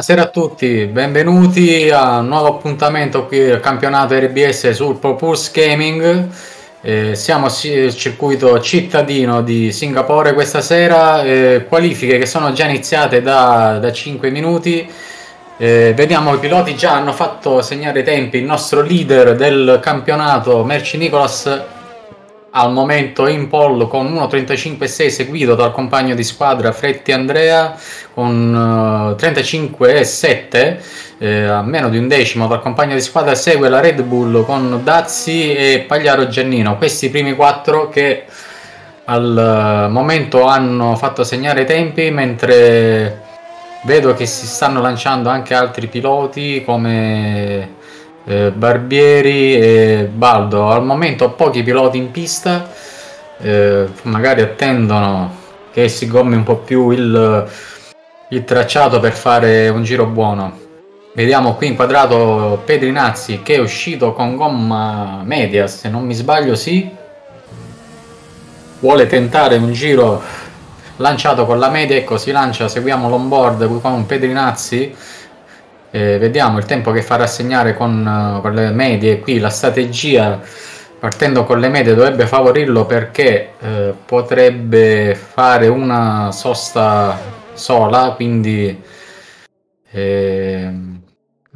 Buonasera a tutti, benvenuti a un nuovo appuntamento qui al campionato RBS sul Propulse Gaming. Eh, siamo al circuito cittadino di Singapore questa sera, eh, qualifiche che sono già iniziate da, da 5 minuti. Eh, vediamo i piloti già hanno fatto segnare i tempi. Il nostro leader del campionato, Merci Nicolas, al momento in pole con 1.35.6 seguito dal compagno di squadra Fretti Andrea con uh, 35.7 eh, a meno di un decimo dal compagno di squadra segue la Red Bull con Dazzi e Pagliaro Giannino questi primi quattro che al uh, momento hanno fatto segnare i tempi mentre vedo che si stanno lanciando anche altri piloti come eh, Barbieri e Baldo. Al momento pochi piloti in pista, eh, magari attendono che si gommi un po' più il, il tracciato per fare un giro buono. Vediamo qui inquadrato Pedrinazzi che è uscito con gomma media, se non mi sbaglio sì. Vuole tentare un giro lanciato con la media, ecco si lancia, seguiamo l'onboard con Pedrinazzi eh, vediamo il tempo che farà segnare con, con, le medie. Qui la strategia partendo con le medie dovrebbe favorirlo perché eh, potrebbe fare una sosta sola, quindi eh,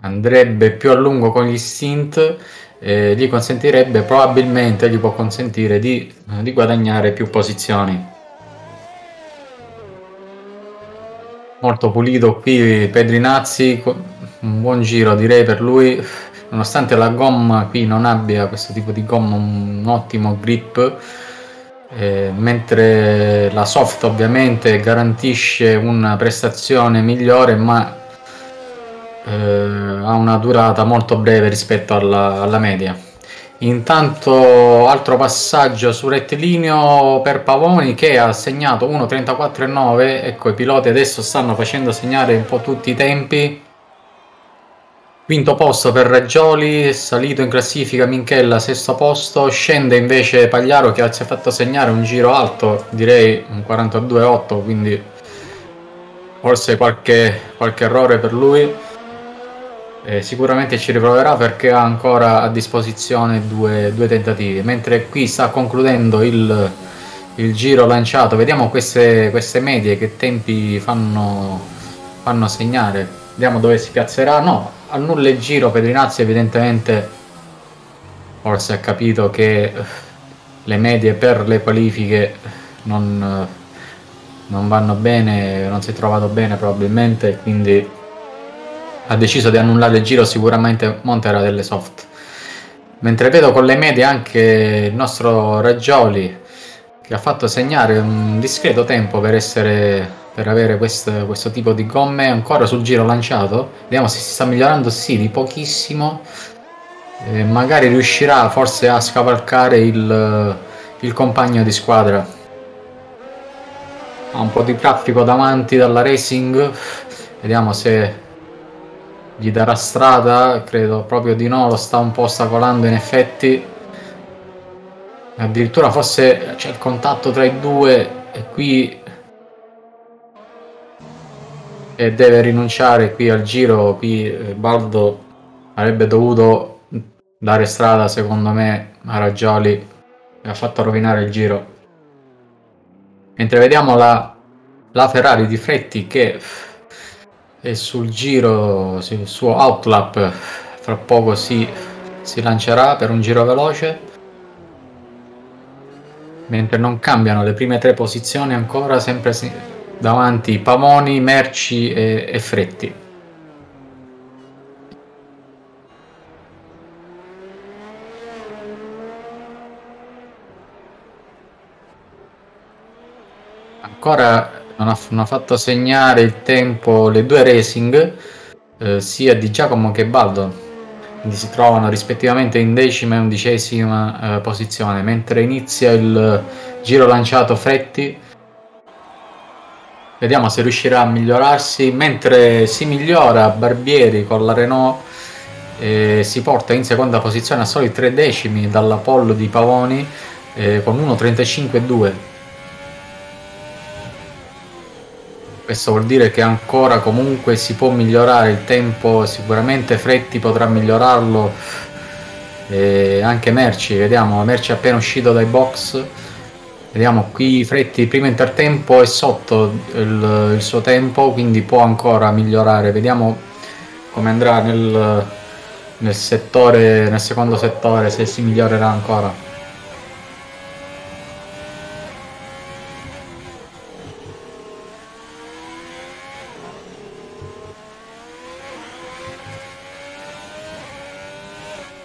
andrebbe più a lungo con gli stint. Eh, gli consentirebbe probabilmente gli può consentire di, di guadagnare più posizioni. molto pulito qui Pedrinazzi un buon giro direi per lui nonostante la gomma qui non abbia questo tipo di gomma un ottimo grip eh, mentre la soft ovviamente garantisce una prestazione migliore ma eh, ha una durata molto breve rispetto alla, alla media Intanto altro passaggio su rettilineo per Pavoni che ha segnato 1.34.9, ecco i piloti adesso stanno facendo segnare un po' tutti i tempi. Quinto posto per Reggioli, salito in classifica Minchella, sesto posto, scende invece Pagliaro che ci ha fatto segnare un giro alto, direi un 42.8, quindi forse qualche, qualche errore per lui. Eh, sicuramente ci riproverà perché ha ancora a disposizione due, due tentativi, mentre qui sta concludendo il, il giro lanciato. Vediamo queste, queste, medie che tempi fanno, fanno segnare. Vediamo dove si piazzerà. No, annulla il giro. Pedrinazzi evidentemente forse ha capito che le medie per le qualifiche non, non vanno bene, non si è trovato bene probabilmente, quindi ha deciso di annullare il giro sicuramente monterà delle soft mentre vedo con le medie anche il nostro Reggioli che ha fatto segnare un discreto tempo per essere per avere questo, questo tipo di gomme ancora sul giro lanciato? Vediamo se si sta migliorando. Sì di pochissimo. E magari riuscirà forse a scavalcare il, il compagno di squadra. Ha un po' di traffico davanti dalla racing. Vediamo se gli darà strada? Credo proprio di no, lo sta un po' ostacolando in effetti. Addirittura forse c'è il contatto tra i due e qui e deve rinunciare qui al giro, qui eh, Baldo avrebbe dovuto dare strada secondo me a Raggioli e ha fatto rovinare il giro. Mentre vediamo la, la Ferrari di Fretti che e sul giro, sul suo outlap, fra poco si, si lancerà per un giro veloce. Mentre non cambiano le prime tre posizioni ancora, sempre davanti Pavoni, Merci e, e Fretti. Ancora non ha, non ha, fatto segnare il tempo le due racing eh, sia di Giacomo che Baldo quindi si trovano rispettivamente in decima e undicesima eh, posizione mentre inizia il giro lanciato Fretti vediamo se riuscirà a migliorarsi. Mentre si migliora Barbieri con la Renault eh, si porta in seconda posizione a soli tre decimi dalla pole di Pavoni eh, con 1.35.2 questo vuol dire che ancora comunque si può migliorare il tempo sicuramente Fretti potrà migliorarlo. E anche Merci vediamo Merci è appena uscito dai box vediamo qui Fretti primo intertempo è sotto il, il suo tempo quindi può ancora migliorare. Vediamo come andrà nel, nel settore nel secondo settore se si migliorerà ancora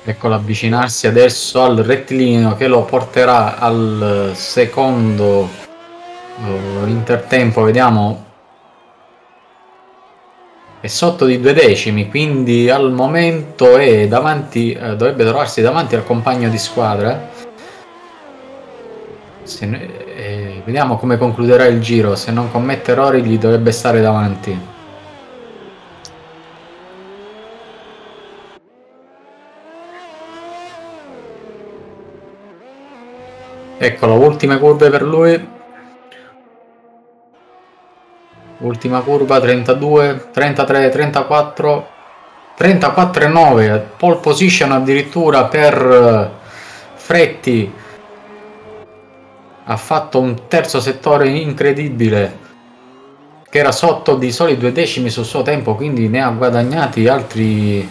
Eccolo avvicinarsi adesso al rettilineo che lo porterà al secondo uh, intertempo, vediamo. È sotto di due decimi, quindi al momento è davanti, eh, dovrebbe trovarsi davanti al compagno di squadra. Ne, eh, vediamo come concluderà il giro, se non commette errori gli dovrebbe stare davanti. Eccolo, ultime curve per lui. Ultima curva, 32, 33, 34, 34 e 9. Pole position addirittura per eh, Fretti. Ha fatto un terzo settore incredibile. Che era sotto di soli due decimi sul suo tempo, quindi ne ha guadagnati altri...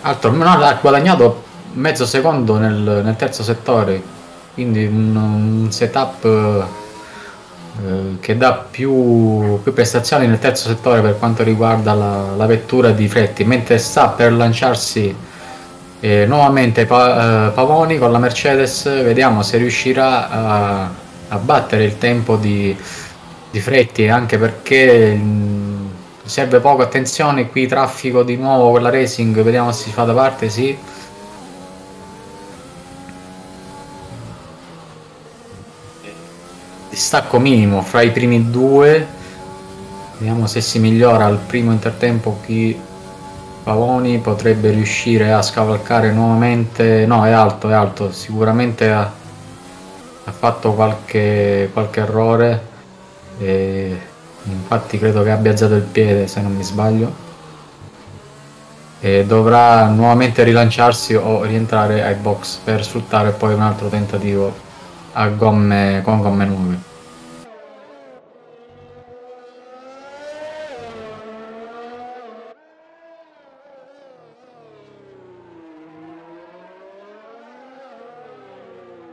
Altro, no, ha guadagnato mezzo secondo nel, nel terzo settore quindi un, un setup eh, che dà più, più, prestazioni nel terzo settore per quanto riguarda la, la vettura di Fretti, mentre sta per lanciarsi eh, nuovamente pa, eh, Pavoni con la Mercedes, vediamo se riuscirà a, a battere il tempo di, di Fretti, anche perché mh, serve poco attenzione qui traffico di nuovo con la racing, vediamo se si fa da parte, sì distacco minimo fra i primi due. Vediamo se si migliora al primo intertempo chi Pavoni potrebbe riuscire a scavalcare nuovamente. No è alto è alto. Sicuramente ha, ha fatto qualche, qualche errore. E infatti credo che abbia alzato il piede se non mi sbaglio. E dovrà nuovamente rilanciarsi o rientrare ai box per sfruttare poi un altro tentativo a gomme con gomme nuove.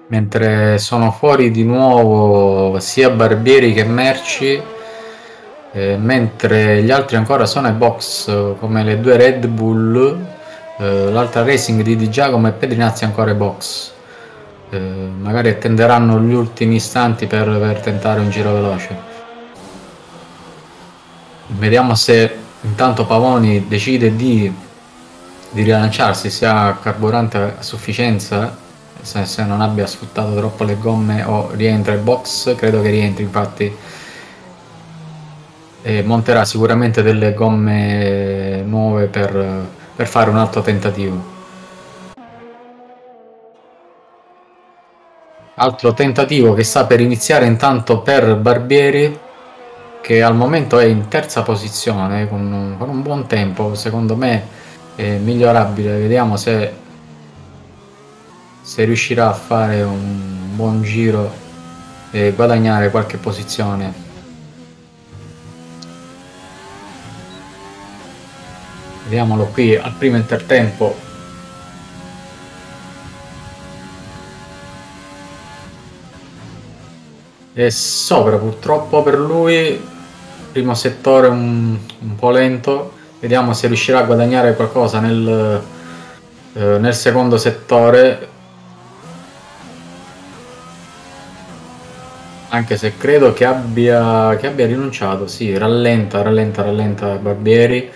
Mentre sono fuori di nuovo sia Barbieri che Merci eh, mentre gli altri ancora sono ai box come le due Red Bull eh, l'altra Racing di Di Giacomo e Pedrinazzi ancora ai box eh, magari attenderanno gli ultimi istanti per, per tentare un giro veloce. Vediamo se intanto Pavoni decide di, di rilanciarsi, se ha carburante a sufficienza, se, se, non abbia sfruttato troppo le gomme o rientra il box, credo che rientri infatti. E monterà sicuramente delle gomme nuove per, per fare un altro tentativo. Altro tentativo che sta per iniziare intanto per Barbieri che al momento è in terza posizione con un, con un buon tempo secondo me è migliorabile. Vediamo se, se riuscirà a fare un buon giro e guadagnare qualche posizione. Vediamolo qui al primo intertempo È sopra purtroppo per lui, primo settore un, un po' lento, vediamo se riuscirà a guadagnare qualcosa nel, eh, nel secondo settore. Anche se credo che abbia, che abbia rinunciato, sì, rallenta, rallenta, rallenta Barbieri.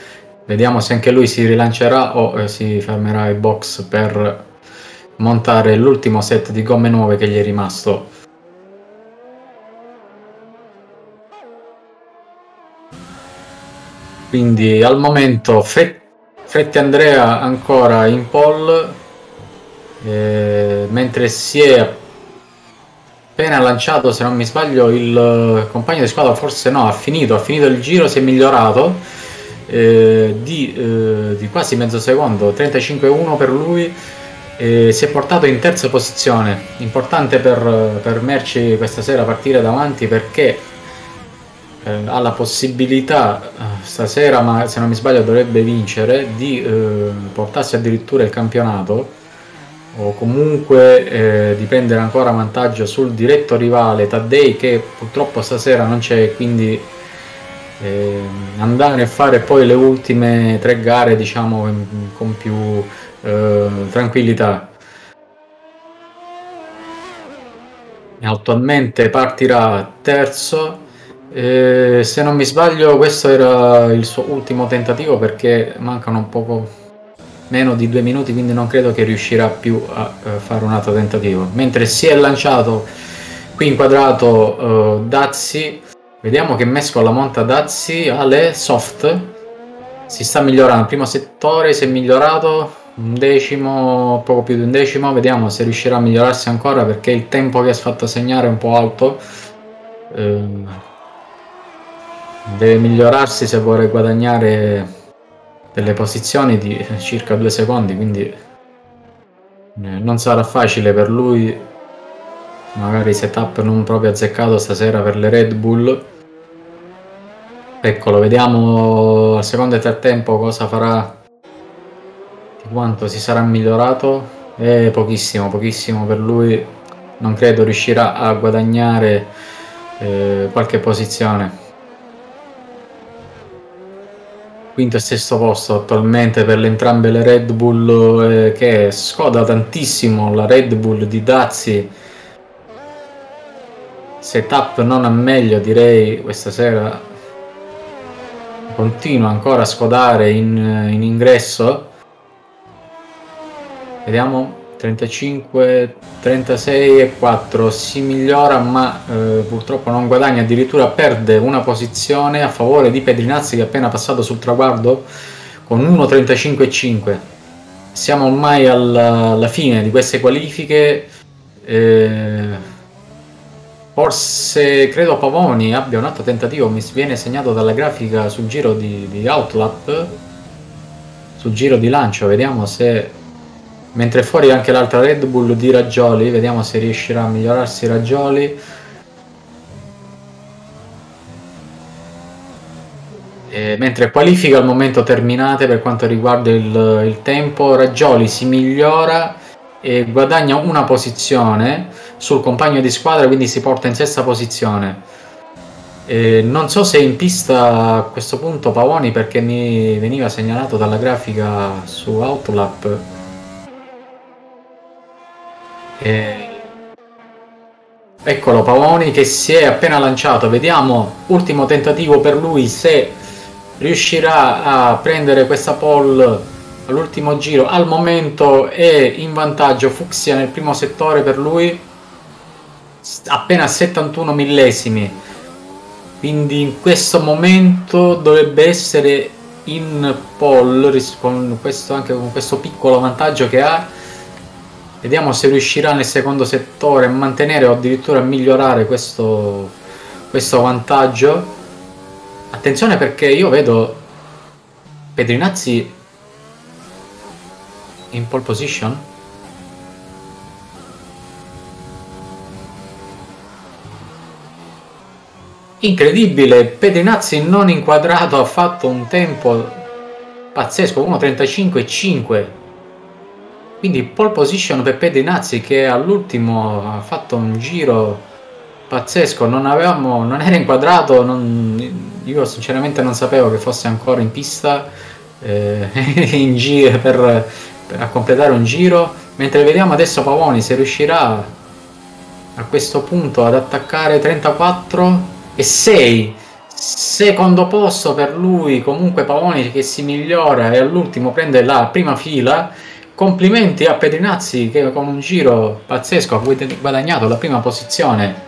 Vediamo se anche lui si rilancerà o eh, si fermerà ai box per montare l'ultimo set di gomme nuove che gli è rimasto quindi al momento Fretti Andrea ancora in pole eh, mentre si è appena lanciato, se non mi sbaglio, il compagno di squadra, forse no, ha finito, ha finito il giro, si è migliorato eh, di, eh, di, quasi mezzo secondo, 35-1 per lui, eh, si è portato in terza posizione, importante per, per Merci questa sera partire davanti perché eh, ha la possibilità eh, stasera, ma se non mi sbaglio dovrebbe vincere, di eh, portarsi addirittura il campionato o comunque eh, di prendere ancora vantaggio sul diretto rivale Taddei che purtroppo stasera non c'è quindi eh, andare a fare poi le ultime tre gare diciamo con più eh, tranquillità. Attualmente partirà terzo eh, se non mi sbaglio questo era il suo ultimo tentativo perché mancano un poco meno di due minuti, quindi non credo che riuscirà più a, a fare un altro tentativo. Mentre si è lanciato qui inquadrato uh, Dazzi, vediamo che mescola monta Dazzi alle soft, si sta migliorando, primo settore si è migliorato, un decimo, poco più di un decimo, vediamo se riuscirà a migliorarsi ancora perché il tempo che ha fatto segnare è un po' alto. Uh, deve migliorarsi se vuole guadagnare delle posizioni di circa due secondi, quindi eh, non sarà facile per lui. Magari setup non proprio azzeccato stasera per le Red Bull. Eccolo, vediamo al secondo e terzo tempo cosa farà, di quanto si sarà migliorato. E pochissimo, pochissimo per lui. Non credo riuscirà a guadagnare eh, qualche posizione. Quinto e sesto posto attualmente per le entrambe le Red Bull eh, che scoda tantissimo la Red Bull di Dazzi. Setup non a meglio direi questa sera continua ancora a scodare in, in ingresso. Vediamo 35, 36 e 4 si migliora ma eh, purtroppo non guadagna, addirittura perde una posizione a favore di Pedrinazzi che è appena passato sul traguardo con 1.35 e 5. Siamo ormai alla, alla fine di queste qualifiche. Eh, forse credo Pavoni abbia un altro tentativo, mi viene segnato dalla grafica sul giro di, di Outlap, sul giro di lancio, vediamo se Mentre fuori anche l'altra Red Bull di Raggioli, vediamo se riuscirà a migliorarsi Raggioli. E mentre qualifica al momento terminate per quanto riguarda il, il tempo, Raggioli si migliora e guadagna una posizione sul compagno di squadra, quindi si porta in sesta posizione. E non so se in pista a questo punto Pavoni perché mi veniva segnalato dalla grafica su Outlap eh, eccolo Pavoni che si è appena lanciato, vediamo ultimo tentativo per lui se riuscirà a prendere questa pole all'ultimo giro. Al momento è in vantaggio Fuxia nel primo settore per lui, appena 71 millesimi. Quindi in questo momento dovrebbe essere in pole con questo, anche con questo piccolo vantaggio che ha Vediamo se riuscirà nel secondo settore a mantenere o addirittura a migliorare questo, questo vantaggio. Attenzione perché io vedo Pedrinazzi in pole position. Incredibile, Pedrinazzi non inquadrato ha fatto un tempo pazzesco, 1.35.5 quindi pole position per Pedrinazzi che all'ultimo ha fatto un giro pazzesco, non, avevamo, non era inquadrato, non, io sinceramente non sapevo che fosse ancora in pista eh, in giro per, per, a completare un giro, mentre vediamo adesso Pavoni se riuscirà a questo punto ad attaccare 34 e 6 secondo posto per lui comunque Pavoni che si migliora e all'ultimo prende la prima fila complimenti a Pedrinazzi che con un giro pazzesco ha guadagnato la prima posizione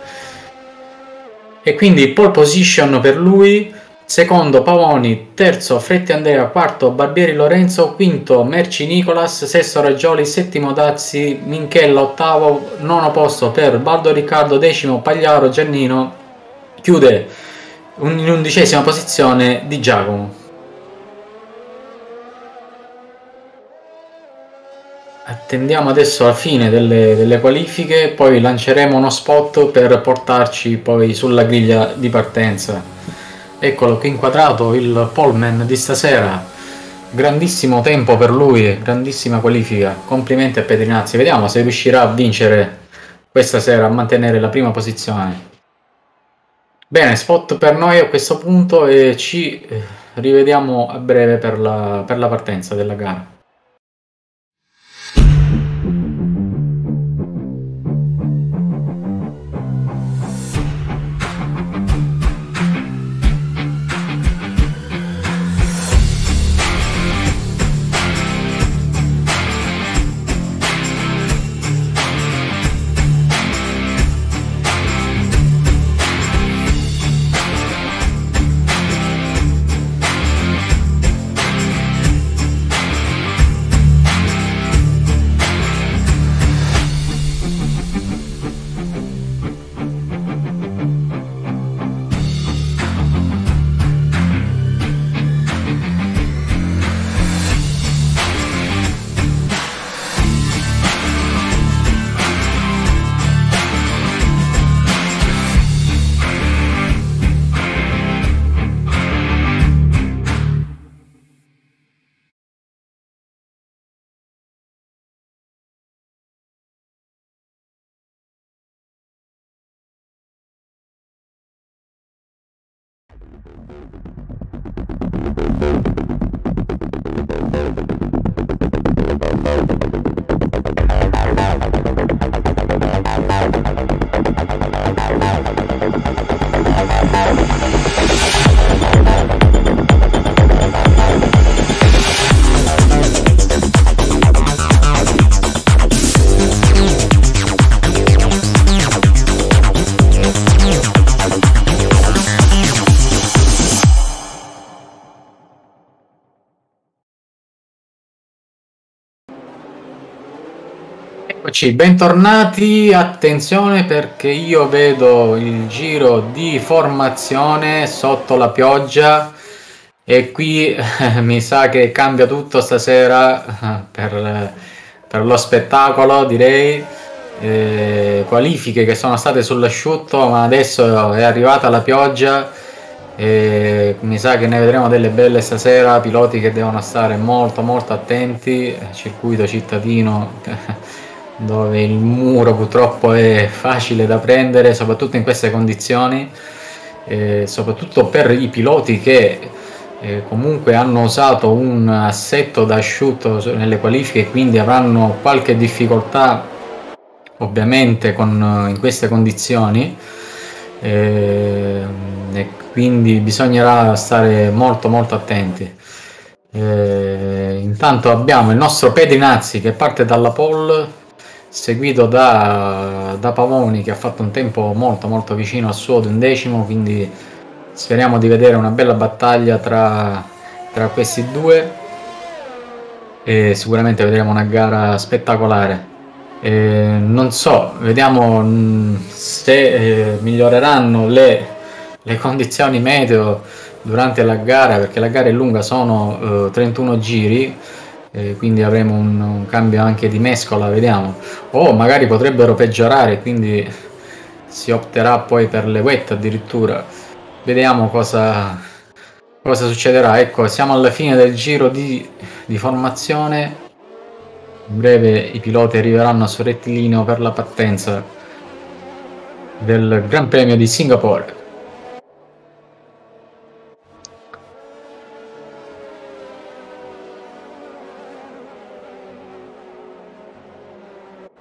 e quindi pole position per lui secondo Pavoni, terzo Fretti Andrea, quarto Barbieri Lorenzo, quinto Merci Nicolas, sesto Raggioli, settimo Dazzi, Minchella, ottavo, nono posto per Baldo Riccardo, decimo Pagliaro Giannino, chiude in undicesima posizione di Giacomo. Attendiamo adesso la fine delle, delle, qualifiche, poi lanceremo uno spot per portarci poi sulla griglia di partenza. Eccolo qui inquadrato il Polman di stasera. Grandissimo tempo per lui, grandissima qualifica. Complimenti a Pedrinazzi. Vediamo se riuscirà a vincere questa sera, a mantenere la prima posizione. Bene, spot per noi a questo punto e ci rivediamo a breve per la, per la partenza della gara. Eccoci, bentornati. Attenzione perché io vedo il giro di formazione sotto la pioggia e qui eh, mi sa che cambia tutto stasera eh, per, per lo spettacolo, direi. Eh, qualifiche che sono state sull'asciutto, ma adesso è arrivata la pioggia. E mi sa che ne vedremo delle belle stasera. Piloti che devono stare molto, molto attenti. Circuito cittadino dove il muro purtroppo è facile da prendere, soprattutto in queste condizioni, eh, soprattutto per i piloti che eh, comunque hanno usato un assetto da asciutto nelle qualifiche quindi avranno qualche difficoltà ovviamente con, in queste condizioni. Eh, e quindi bisognerà stare molto molto attenti. Eh, intanto abbiamo il nostro Pedrinazzi che parte dalla pole seguito da, da Pavoni che ha fatto un tempo molto molto vicino al suo undecimo quindi speriamo di vedere una bella battaglia tra, tra questi due. E sicuramente vedremo una gara spettacolare. E non so vediamo mm, se eh, miglioreranno le, le, condizioni meteo durante la gara perché la gara è lunga sono eh, 31 giri eh, quindi avremo un, un, cambio anche di mescola, vediamo. O magari potrebbero peggiorare, quindi si opterà poi per le wet addirittura. Vediamo cosa, cosa succederà. Ecco, siamo alla fine del giro di, di formazione. In breve i piloti arriveranno sul rettilineo per la partenza del Gran Premio di Singapore.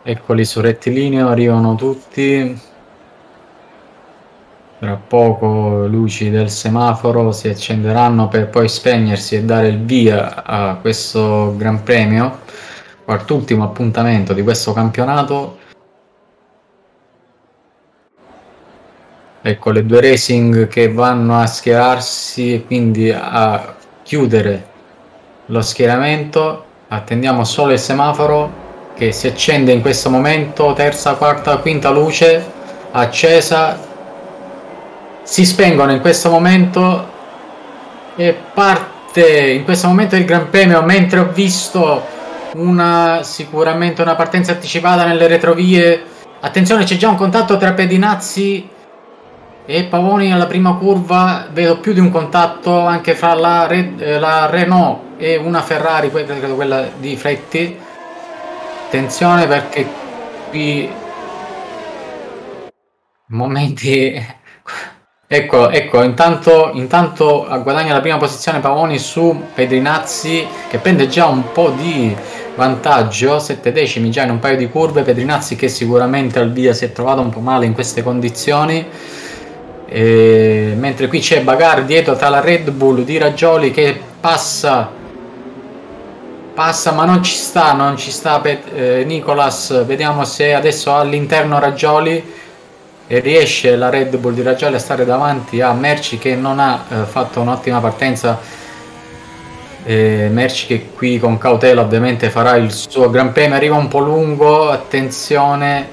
Eccoli sul rettilineo, arrivano tutti. Tra poco luci del semaforo si accenderanno per poi spegnersi e dare il via a questo Gran Premio, quart'ultimo appuntamento di questo campionato. ecco le due racing che vanno a schierarsi e quindi a chiudere lo schieramento attendiamo solo il semaforo che si accende in questo momento terza quarta quinta luce accesa. Si spengono in questo momento e parte in questo momento il Gran Premio mentre ho visto una sicuramente una partenza anticipata nelle retrovie. Attenzione c'è già un contatto tra Pedinazzi e Pavoni alla prima curva. Vedo più di un contatto anche fra la, eh, la Renault e una Ferrari credo quella di Fretti attenzione perché qui momenti ecco ecco intanto, intanto guadagna la prima posizione Pavoni su Pedrinazzi che prende già un po' di vantaggio 7 decimi già in un paio di curve. Pedrinazzi che sicuramente al via si è trovato un po' male in queste condizioni. E, mentre qui c'è Bagar dietro tra la Red Bull di Ragioli che passa passa ma non ci sta non ci sta eh, Nicolas. Vediamo se adesso all'interno Ragioli e riesce la Red Bull di Ragioli a stare davanti a Merci che non ha eh, fatto un'ottima partenza. Eh, Merci che qui con cautela ovviamente farà il suo Gran Premio. Arriva un po' lungo attenzione.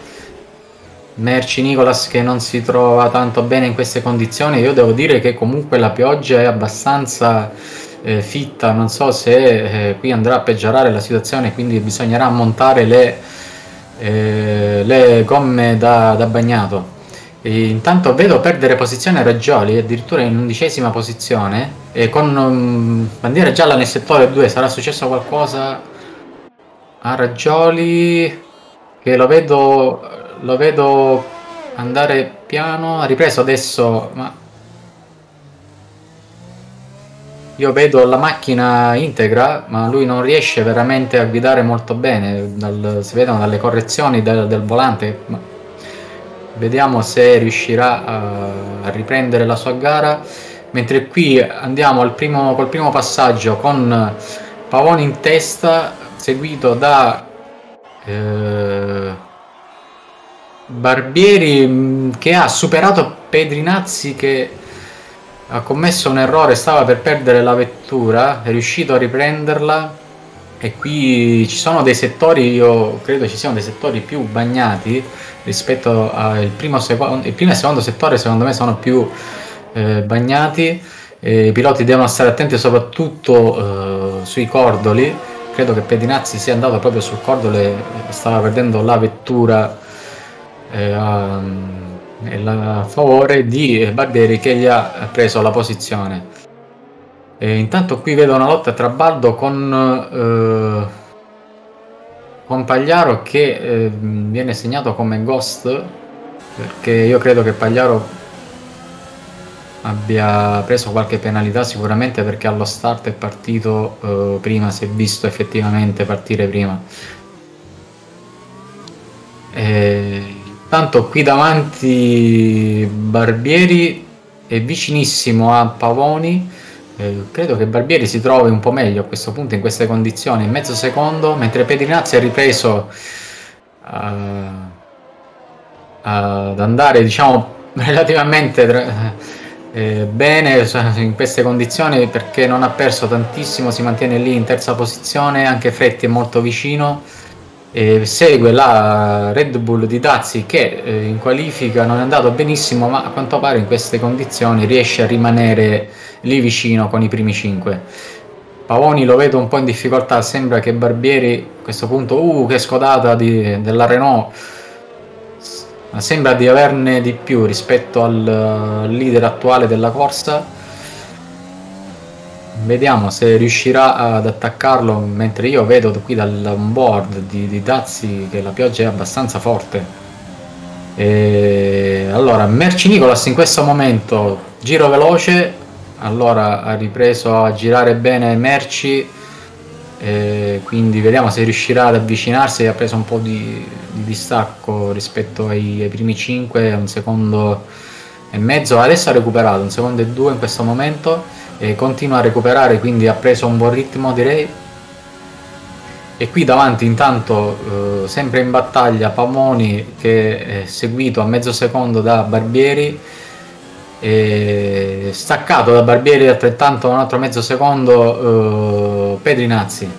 Merci Nicolas che non si trova tanto bene in queste condizioni. Io devo dire che comunque la pioggia è abbastanza eh, fitta, non so se eh, qui andrà a peggiorare la situazione, quindi bisognerà montare le, eh, le gomme da, da bagnato. E intanto vedo perdere posizione Raggioli, addirittura in undicesima posizione, e con um, bandiera gialla nel settore 2 sarà successo qualcosa a Raggioli che lo vedo lo vedo andare piano ha ripreso adesso ma io vedo la macchina integra ma lui non riesce veramente a guidare molto bene dal, si vedono dalle correzioni del, del volante vediamo se riuscirà a, a, riprendere la sua gara. Mentre qui andiamo primo, col primo passaggio con Pavone in testa seguito da eh, Barbieri mm, che ha superato Pedrinazzi che ha commesso un errore, stava per perdere la vettura, è riuscito a riprenderla e qui ci sono dei settori, io credo ci siano dei settori più bagnati rispetto al primo, secondo, il primo e secondo settore secondo me sono più eh, bagnati, e I piloti devono stare attenti soprattutto eh, sui cordoli, credo che Pedinazzi sia andato proprio sul cordole, stava perdendo la vettura eh, a, a, favore di Barbieri che gli ha preso la posizione. E intanto qui vedo una lotta tra Baldo con, eh, con Pagliaro che eh, viene segnato come ghost perché io credo che Pagliaro abbia preso qualche penalità sicuramente perché allo start è partito eh, prima, si è visto effettivamente partire prima. E Tanto qui davanti Barbieri è vicinissimo a Pavoni. Eh, credo che Barbieri si trovi un po' meglio a questo punto in queste condizioni, in mezzo secondo, mentre Pedrinazzi ha ripreso uh, ad andare diciamo relativamente eh, bene in queste condizioni perché non ha perso tantissimo, si mantiene lì in terza posizione, anche Fretti è molto vicino eh, segue la Red Bull di Dazzi che eh, in qualifica non è andato benissimo ma a quanto pare in queste condizioni riesce a rimanere lì vicino con i primi 5 Pavoni lo vedo un po' in difficoltà sembra che Barbieri a questo punto uh che scodata di, della Renault. Sembra di averne di più rispetto al leader attuale della corsa Vediamo se riuscirà ad attaccarlo mentre io vedo qui dall'onboard di, di Dazzi che la pioggia è abbastanza forte. E allora, Merci Nicolas in questo momento giro veloce, allora ha ripreso a girare bene Merci, quindi vediamo se riuscirà ad avvicinarsi, ha preso un po' di, di distacco rispetto ai, ai primi 5, un secondo e mezzo, adesso ha recuperato un secondo e due in questo momento e continua a recuperare quindi ha preso un buon ritmo direi. E qui davanti intanto eh, sempre in battaglia Pamoni che è seguito a mezzo secondo da Barbieri E staccato da Barbieri altrettanto un altro mezzo secondo eh, Pedrinazzi.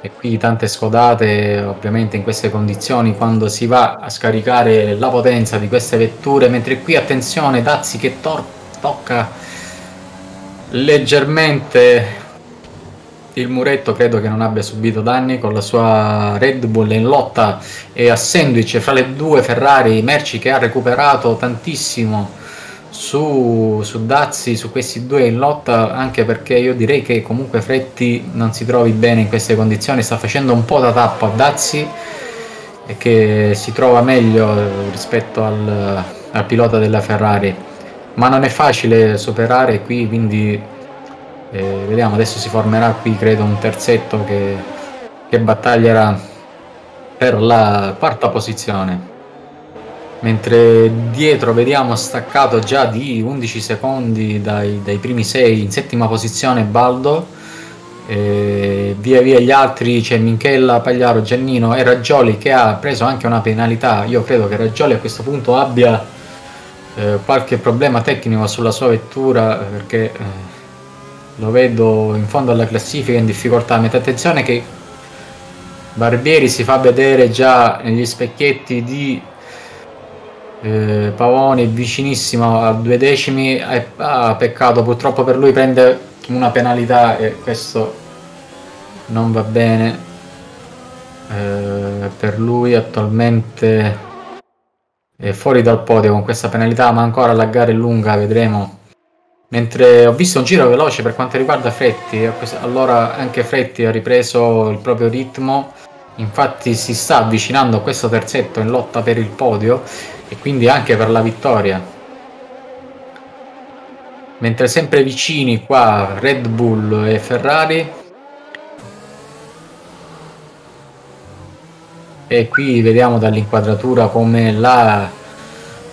E qui tante scodate ovviamente in queste condizioni quando si va a scaricare la potenza di queste vetture mentre qui attenzione Dazzi che tor- tocca leggermente il muretto credo che non abbia subito danni con la sua Red Bull in lotta e a sandwich fra le due Ferrari merci che ha recuperato tantissimo su, su Dazzi, su questi due in lotta, anche perché io direi che comunque Fretti non si trovi bene in queste condizioni, sta facendo un po' da tappo a Dazzi e che si trova meglio rispetto al, al pilota della Ferrari. Ma non è facile superare qui, quindi eh, vediamo, adesso si formerà qui credo un terzetto che, che battaglierà per la quarta posizione. Mentre dietro vediamo staccato già di 11 secondi dai, dai primi 6 in settima posizione Baldo e via via gli altri c'è Minchella, Pagliaro, Giannino e Raggioli che ha preso anche una penalità. Io credo che Raggioli a questo punto abbia eh, qualche problema tecnico sulla sua vettura perché eh, lo vedo in fondo alla classifica in difficoltà. Mette attenzione che Barbieri si fa vedere già negli specchietti di eh, Pavoni vicinissimo a due decimi. Eh, ah, peccato purtroppo per lui prende una penalità e questo non va bene. Eh, per lui attualmente è fuori dal podio con questa penalità ma ancora la gara è lunga vedremo mentre ho visto un giro veloce per quanto riguarda Fretti allora anche Fretti ha ripreso il proprio ritmo infatti si sta avvicinando a questo terzetto in lotta per il podio e quindi anche per la vittoria. Mentre sempre vicini qua Red Bull e Ferrari. E qui vediamo dall'inquadratura come la,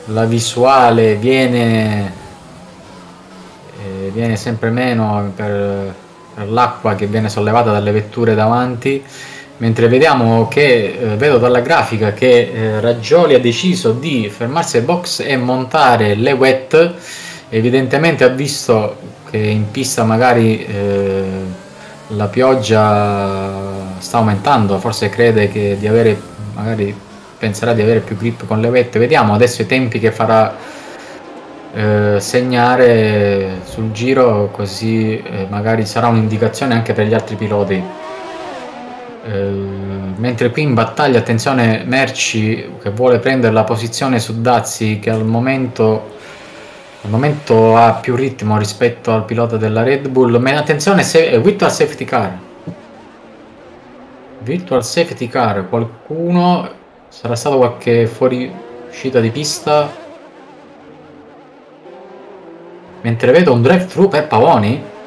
la visuale viene, eh, viene sempre meno per, per l'acqua che viene sollevata dalle vetture davanti mentre vediamo che eh, vedo dalla grafica che eh, Raggioli ha deciso di fermarsi al box e montare le wet. Evidentemente ha visto che in pista magari eh, la pioggia sta aumentando forse crede che di avere magari penserà di avere più grip con le wet vediamo adesso i tempi che farà eh, segnare sul giro così eh, magari sarà un'indicazione anche per gli altri piloti. Eh, mentre qui in battaglia attenzione Merci che vuole prendere la posizione su Dazzi che al momento, al momento ha più ritmo rispetto al pilota della Red Bull. Ma attenzione se, eh, virtual safety car virtual safety car qualcuno sarà stato qualche fuori uscita di pista mentre vedo un drive thru per Pavoni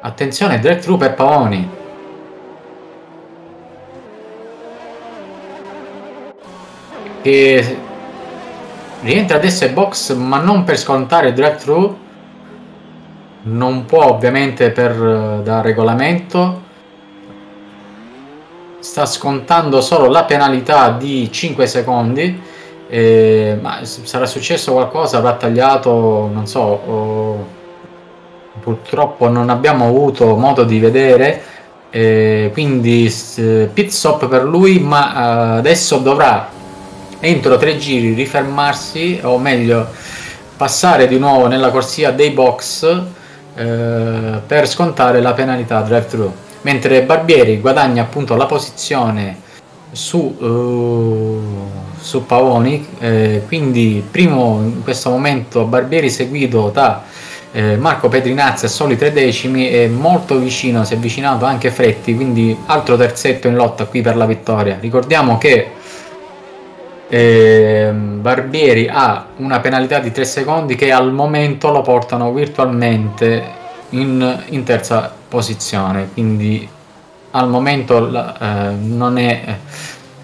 Attenzione, drive thru per Paoni. Che rientra adesso ai box, ma non per scontare il drive thru. Non può ovviamente per da regolamento. Sta scontando solo la penalità di 5 secondi. Eh, ma sarà successo qualcosa, avrà tagliato, non so, o purtroppo non abbiamo avuto modo di vedere eh, quindi pit stop per lui ma eh, adesso dovrà entro tre giri rifermarsi o meglio passare di nuovo nella corsia dei box eh, per scontare la penalità drive thru mentre Barbieri guadagna appunto la posizione su, uh, su Pavoni eh, quindi primo in questo momento Barbieri seguito da eh, Marco Pedrinazzi a soli tre decimi è molto vicino, si è avvicinato anche Fretti, quindi altro terzetto in lotta qui per la vittoria. Ricordiamo che eh, Barbieri ha una penalità di 3 secondi che al momento lo portano virtualmente in, in terza posizione, quindi al momento la, eh, non è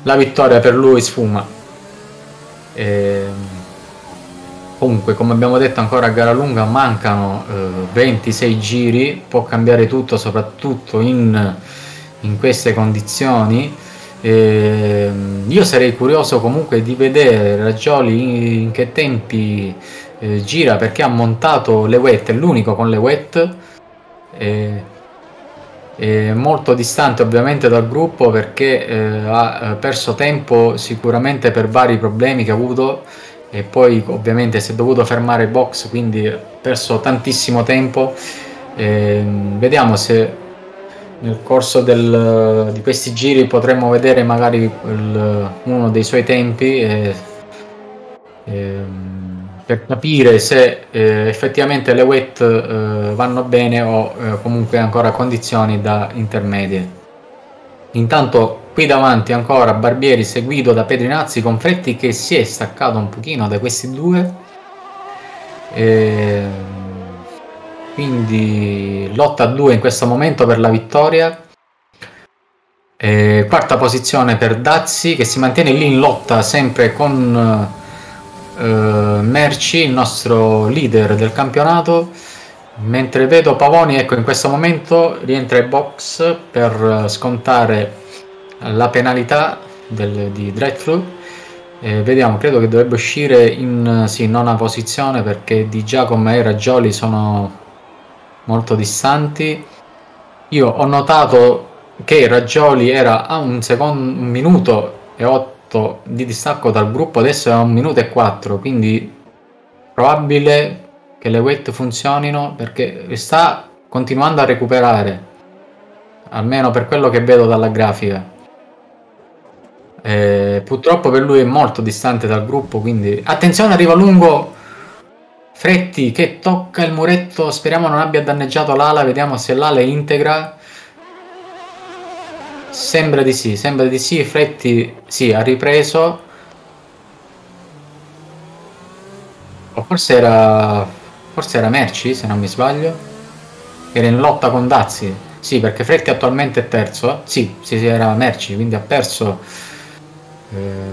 la vittoria per lui sfuma. Eh, comunque come abbiamo detto ancora a gara lunga mancano eh, 26 giri può cambiare tutto soprattutto in, in queste condizioni Eh, io sarei curioso comunque di vedere Ragioli in, che tempi eh, gira perché ha montato le wet, è l'unico con le wet. Eh, molto distante ovviamente dal gruppo perché eh, ha perso tempo sicuramente per vari problemi che ha avuto e poi ovviamente si è dovuto fermare box quindi ha perso tantissimo tempo. Eh, vediamo se nel corso del, di questi giri potremmo vedere magari il, uno dei suoi tempi e, e, per capire se eh, effettivamente le wet eh, vanno bene o eh, comunque ancora condizioni da intermedie. Intanto qui davanti ancora Barbieri seguito da Pedrinazzi con Fretti che si è staccato un pochino da questi due. E quindi lotta a due in questo momento per la vittoria. E quarta posizione per Dazzi che si mantiene lì in lotta sempre con eh, Merci, il nostro leader del campionato. Mentre vedo Pavoni, ecco in questo momento rientra in box per scontare la penalità del, di Dreadflu. Eh, vediamo, credo che dovrebbe uscire in sì, nona posizione perché di Giacomo e Ragioli sono molto distanti. Io ho notato che Raggioli era a un, secondo, un minuto e 8 di distacco dal gruppo, adesso è a un minuto e 4, quindi probabile che le weight funzionino perché sta continuando a recuperare, almeno per quello che vedo dalla grafica. Eh, purtroppo per lui è molto distante dal gruppo, quindi attenzione, arriva lungo Fretti che tocca il muretto, speriamo non abbia danneggiato l'ala, vediamo se l'ala è integra. Sembra di sì, sembra di sì, Fretti sì, ha ripreso. O forse era... forse era Merci, se non mi sbaglio. Era in lotta con Dazzi. Sì, perché Fretti attualmente è terzo. Sì, sì, sì era Merci, quindi ha perso eh,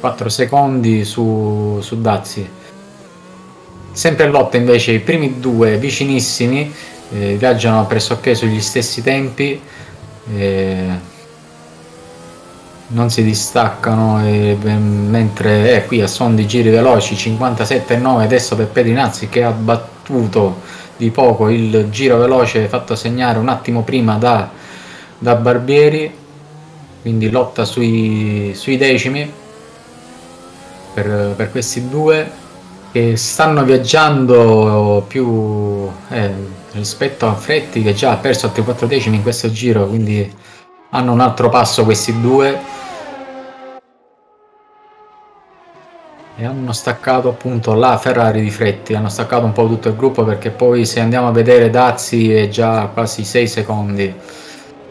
4 secondi su, su Dazzi. Sempre in lotta invece i primi due vicinissimi eh, viaggiano pressoché sugli stessi tempi, eh, non si distaccano eh, mentre è qui a son di giri veloci 57,9 adesso per Pedrinazzi che ha battuto di poco il giro veloce fatto segnare un attimo prima da, da Barbieri quindi lotta sui, sui decimi per, per questi due che stanno viaggiando più eh, rispetto a Fretti che già ha perso altri 4 decimi in questo giro, quindi hanno un altro passo questi due. E hanno staccato appunto la Ferrari di Fretti, hanno staccato un po' tutto il gruppo perché poi se andiamo a vedere Dazzi è già quasi 6 secondi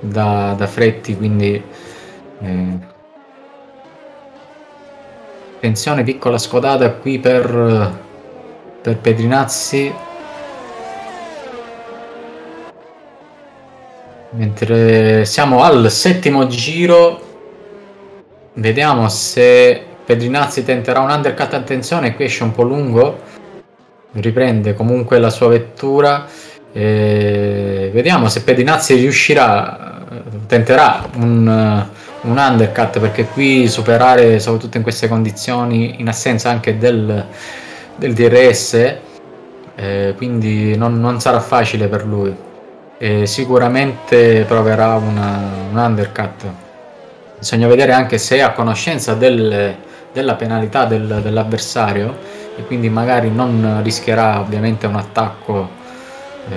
da, da Fretti, quindi eh, Attenzione, piccola scodata qui per, per Pedrinazzi. Mentre siamo al settimo giro, vediamo se Pedrinazzi tenterà un undercut. Attenzione, qui esce un po' lungo. Riprende comunque la sua vettura. E vediamo se Pedrinazzi riuscirà, tenterà un un undercut perché qui superare soprattutto in queste condizioni in assenza anche del, del DRS eh, quindi non, non, sarà facile per lui e sicuramente proverà una, un undercut. Bisogna vedere anche se è a conoscenza del, della penalità del, dell'avversario e quindi magari non rischierà ovviamente un attacco eh,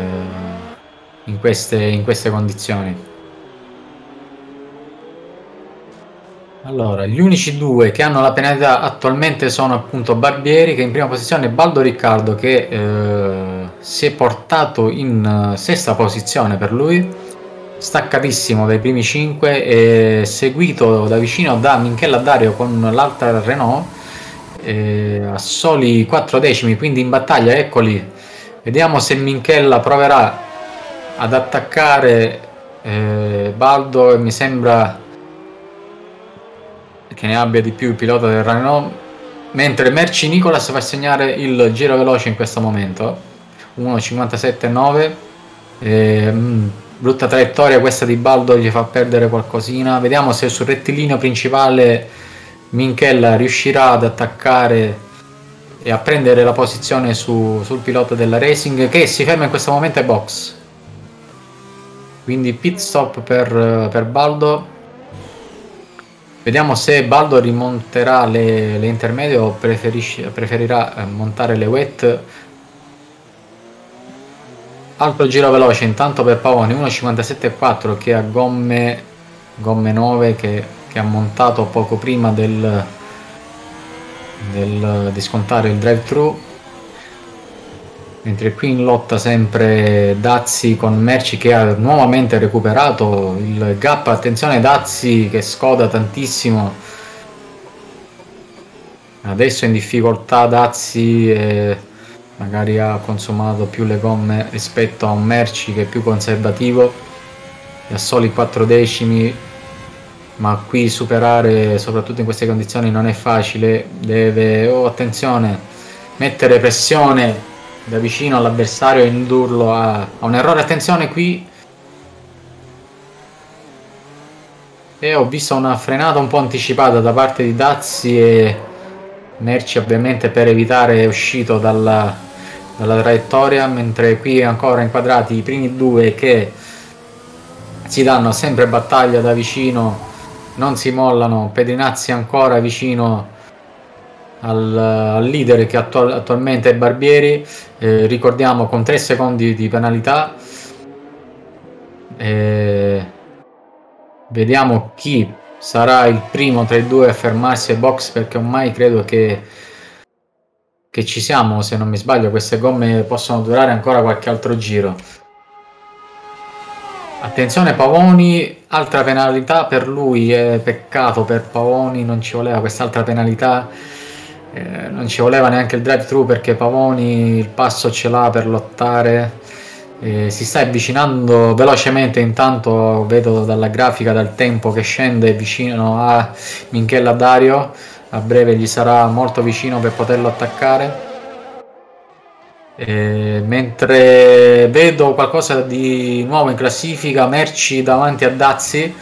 in, queste, in queste condizioni. Allora, gli unici due che hanno la penalità attualmente sono appunto Barbieri che in prima posizione e Baldo Riccardo che eh, si è portato in sesta posizione per lui, staccatissimo dai primi 5 e seguito da vicino da Minchella Dario con l'altra Renault eh, a soli 4 decimi, quindi in battaglia, eccoli, vediamo se Minchella proverà ad attaccare eh, Baldo e mi sembra che ne abbia di più il pilota del Renault mentre Merci Nicolas fa segnare il giro veloce in questo momento 1.57.9 e, mm, brutta traiettoria questa di Baldo gli fa perdere qualcosina. Vediamo se sul rettilineo principale Minchella riuscirà ad attaccare e a prendere la posizione su, sul pilota della Racing che si ferma in questo momento ai box. Quindi pit stop per, per Baldo. Vediamo se Baldo rimonterà le, le intermedie o preferirà eh, montare le wet altro giro veloce intanto per Pavoni 1.57.4 che ha gomme, gomme 9 che, che ha montato poco prima del, del, di scontare il drive thru mentre qui in lotta sempre Dazzi con Merci che ha nuovamente recuperato il gap. Attenzione Dazzi che scoda tantissimo. Adesso in difficoltà Dazzi e magari ha consumato più le gomme rispetto a un Merci che è più conservativo e a soli 4 decimi ma qui superare soprattutto in queste condizioni non è facile deve oh attenzione mettere pressione da vicino all'avversario e indurlo a, a un errore. Attenzione qui. E ho visto una frenata un po' anticipata da parte di Dazzi e Merci ovviamente per evitare è uscito dalla, dalla traiettoria mentre qui ancora inquadrati i primi due che si danno sempre battaglia da vicino non si mollano. Pedrinazzi ancora vicino al, al leader che attual, attualmente è Barbieri. Eh, ricordiamo con 3 secondi di penalità. Eh, vediamo chi sarà il primo tra i due a fermarsi ai box perché ormai credo che che ci siamo, se non mi sbaglio, queste gomme possono durare ancora qualche altro giro. Attenzione Pavoni, altra penalità per lui, è peccato per Pavoni, non ci voleva quest'altra penalità, eh, non ci voleva neanche il drive thru perché Pavoni il passo ce l'ha per lottare, eh, si sta avvicinando velocemente, intanto vedo dalla grafica dal tempo che scende vicino a Minchella Dario, a breve gli sarà molto vicino per poterlo attaccare. E mentre vedo qualcosa di nuovo in classifica, Merci davanti a Dazzi.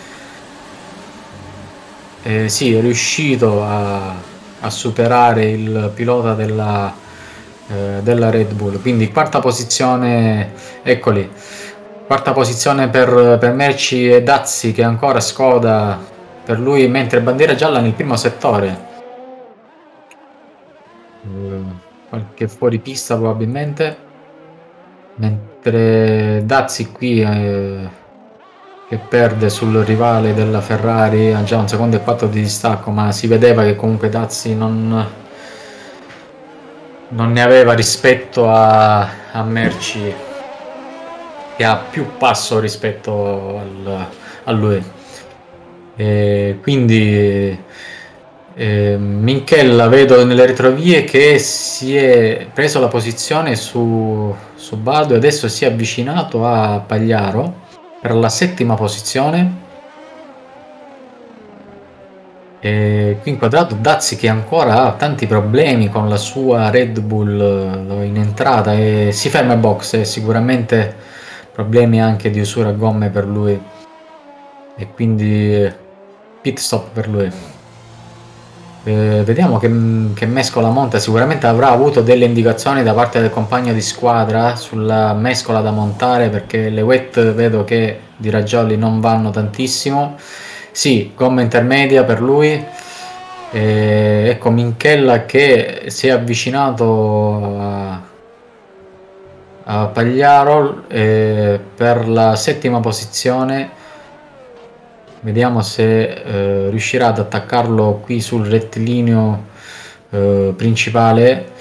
Eh, sì, è riuscito a, a, superare il pilota della, eh, della Red Bull. Quindi quarta posizione, eccoli. Quarta posizione per, per Merci e Dazzi che ancora scoda per lui, mentre bandiera gialla nel primo settore qualche fuoripista probabilmente. Mentre Dazzi qui eh, che perde sul rivale della Ferrari ha già un secondo e quattro di distacco ma si vedeva che comunque Dazzi non, non ne aveva rispetto a, a Merci che ha più passo rispetto al, a lui. E quindi eh, Minchella vedo nelle retrovie che si è preso la posizione su, su Baldo e adesso si è avvicinato a Pagliaro per la settima posizione. E qui inquadrato Dazzi che ancora ha tanti problemi con la sua Red Bull eh, in entrata e si ferma in box e sicuramente problemi anche di usura gomme per lui e quindi pit stop per lui. Eh, vediamo che, che mescola monta. Sicuramente avrà avuto delle indicazioni da parte del compagno di squadra sulla mescola da montare perché le wet vedo che di Raggioli non vanno tantissimo. Sì, gomma intermedia per lui. Eh, ecco Minchella che si è avvicinato a, a Pagliaro eh, per la settima posizione Vediamo se eh, riuscirà ad attaccarlo qui sul rettilineo eh, principale.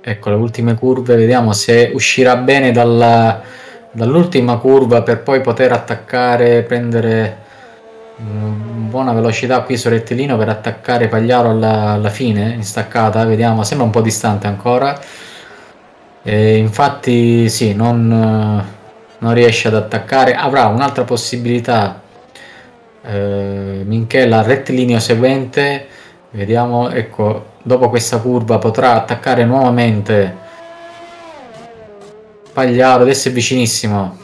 Ecco le ultime curve, vediamo se uscirà bene dall'ultima curva per poi poter attaccare, prendere mm, buona velocità qui sul rettilineo per attaccare Pagliaro alla, alla fine in staccata. Vediamo, sembra un po' distante ancora. E infatti sì, non non riesce ad attaccare avrà un'altra possibilità eh, Minchella rettilineo seguente vediamo ecco dopo questa curva potrà attaccare nuovamente Pagliaro adesso è vicinissimo.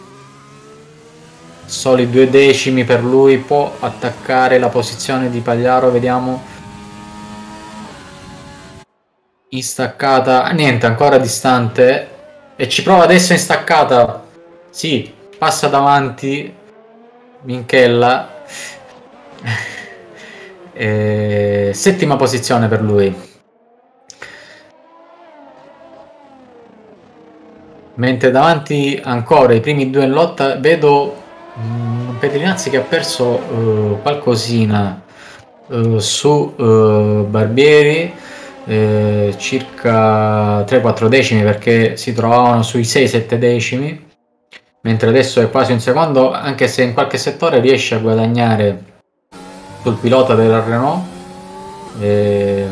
Soli due decimi per lui può attaccare la posizione di Pagliaro vediamo. In staccata niente ancora distante. E ci prova adesso in staccata sì passa davanti Minchella. E... settima posizione per lui. Mentre davanti ancora i primi due in lotta vedo um, Petrinazzi che ha perso uh, qualcosina uh, su uh, Barbieri eh, circa 3-4 decimi perché si trovavano sui 6-7 decimi mentre adesso è quasi un secondo anche se in qualche settore riesce a guadagnare sul pilota della Renault eh,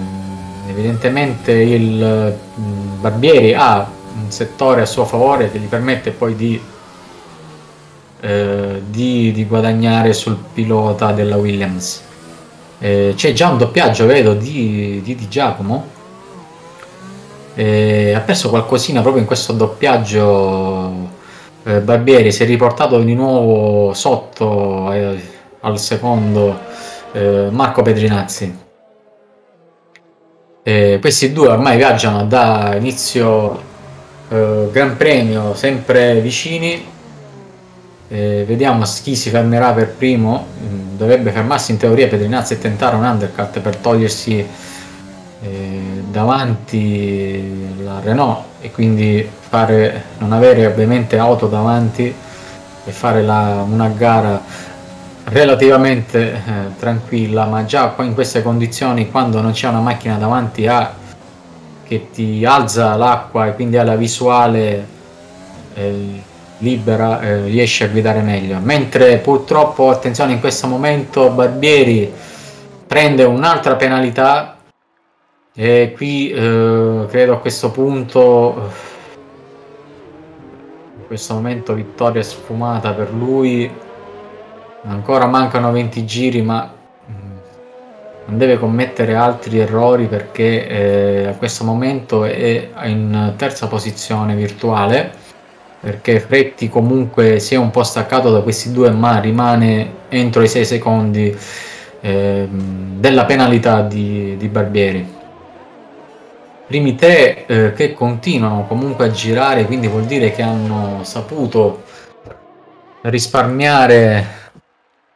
evidentemente il Barbieri ha un settore a suo favore che gli permette poi di, eh, di, di guadagnare sul pilota della Williams. Eh, c'è già un doppiaggio, vedo, di, di, di Giacomo. Eh, ha perso qualcosina proprio in questo doppiaggio. Eh, Barbieri si è riportato di nuovo sotto eh, al secondo eh, Marco Pedrinazzi. questi due ormai viaggiano da inizio eh, Gran Premio sempre vicini. Vediamo chi si fermerà per primo. Mm, dovrebbe fermarsi in teoria Pedrinazzi e tentare un undercut per togliersi eh, davanti la Renault e quindi fare, non avere ovviamente auto davanti e fare la, una gara relativamente eh, tranquilla ma già in queste condizioni quando non c'è una macchina davanti a che ti alza l'acqua e quindi hai la visuale eh, libera, eh, riesci a guidare meglio. Mentre purtroppo, attenzione, in questo momento Barbieri prende un'altra penalità e qui eh, credo a questo punto in questo momento vittoria sfumata per lui. Ancora mancano 20 giri ma non deve commettere altri errori perché eh, a questo momento è in terza posizione virtuale perché Fretti comunque si è un po' staccato da questi due ma rimane entro i 6 secondi eh, della penalità di, di Barbieri primi tre eh, che continuano comunque a girare quindi vuol dire che hanno saputo risparmiare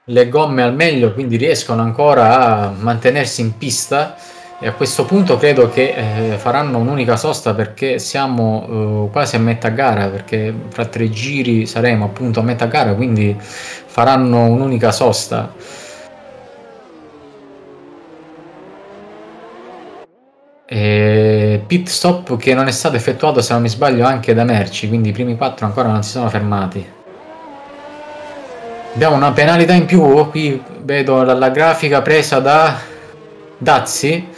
le gomme al meglio, quindi riescono ancora a mantenersi in pista e a questo punto credo che eh, faranno un'unica sosta perché siamo eh, quasi a metà gara, perché fra tre giri saremo appunto a metà gara, quindi faranno un'unica sosta. E pit stop che non è stato effettuato se non mi sbaglio anche da Merci, quindi i primi quattro ancora non si sono fermati. Abbiamo una penalità in più, qui vedo la, la grafica presa da Dazzi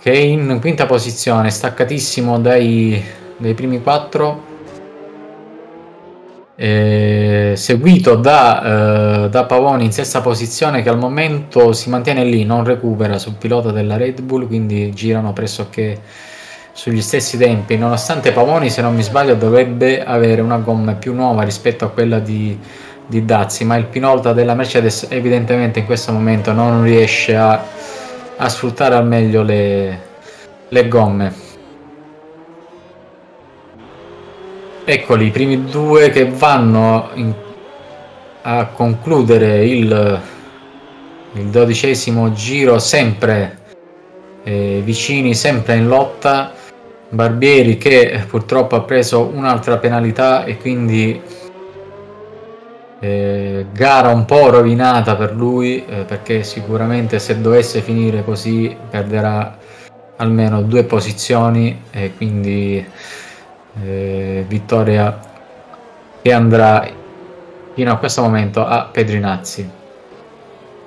che è in quinta posizione, staccatissimo dai, dai primi quattro, eh, seguito da, eh, da, Pavoni in sesta posizione che al momento si mantiene lì, non recupera sul pilota della Red Bull, quindi girano pressoché sugli stessi tempi, nonostante Pavoni se non mi sbaglio dovrebbe avere una gomma più nuova rispetto a quella di di Dazzi, ma il pilota della Mercedes evidentemente in questo momento non riesce a, a sfruttare al meglio le, le gomme. Eccoli i primi due che vanno in, a concludere il, il dodicesimo giro sempre eh, vicini, sempre in lotta. Barbieri che purtroppo ha preso un'altra penalità e quindi eh, gara un po' rovinata per lui eh, perché sicuramente se dovesse finire così perderà almeno due posizioni e quindi eh, vittoria che andrà fino a questo momento a Pedrinazzi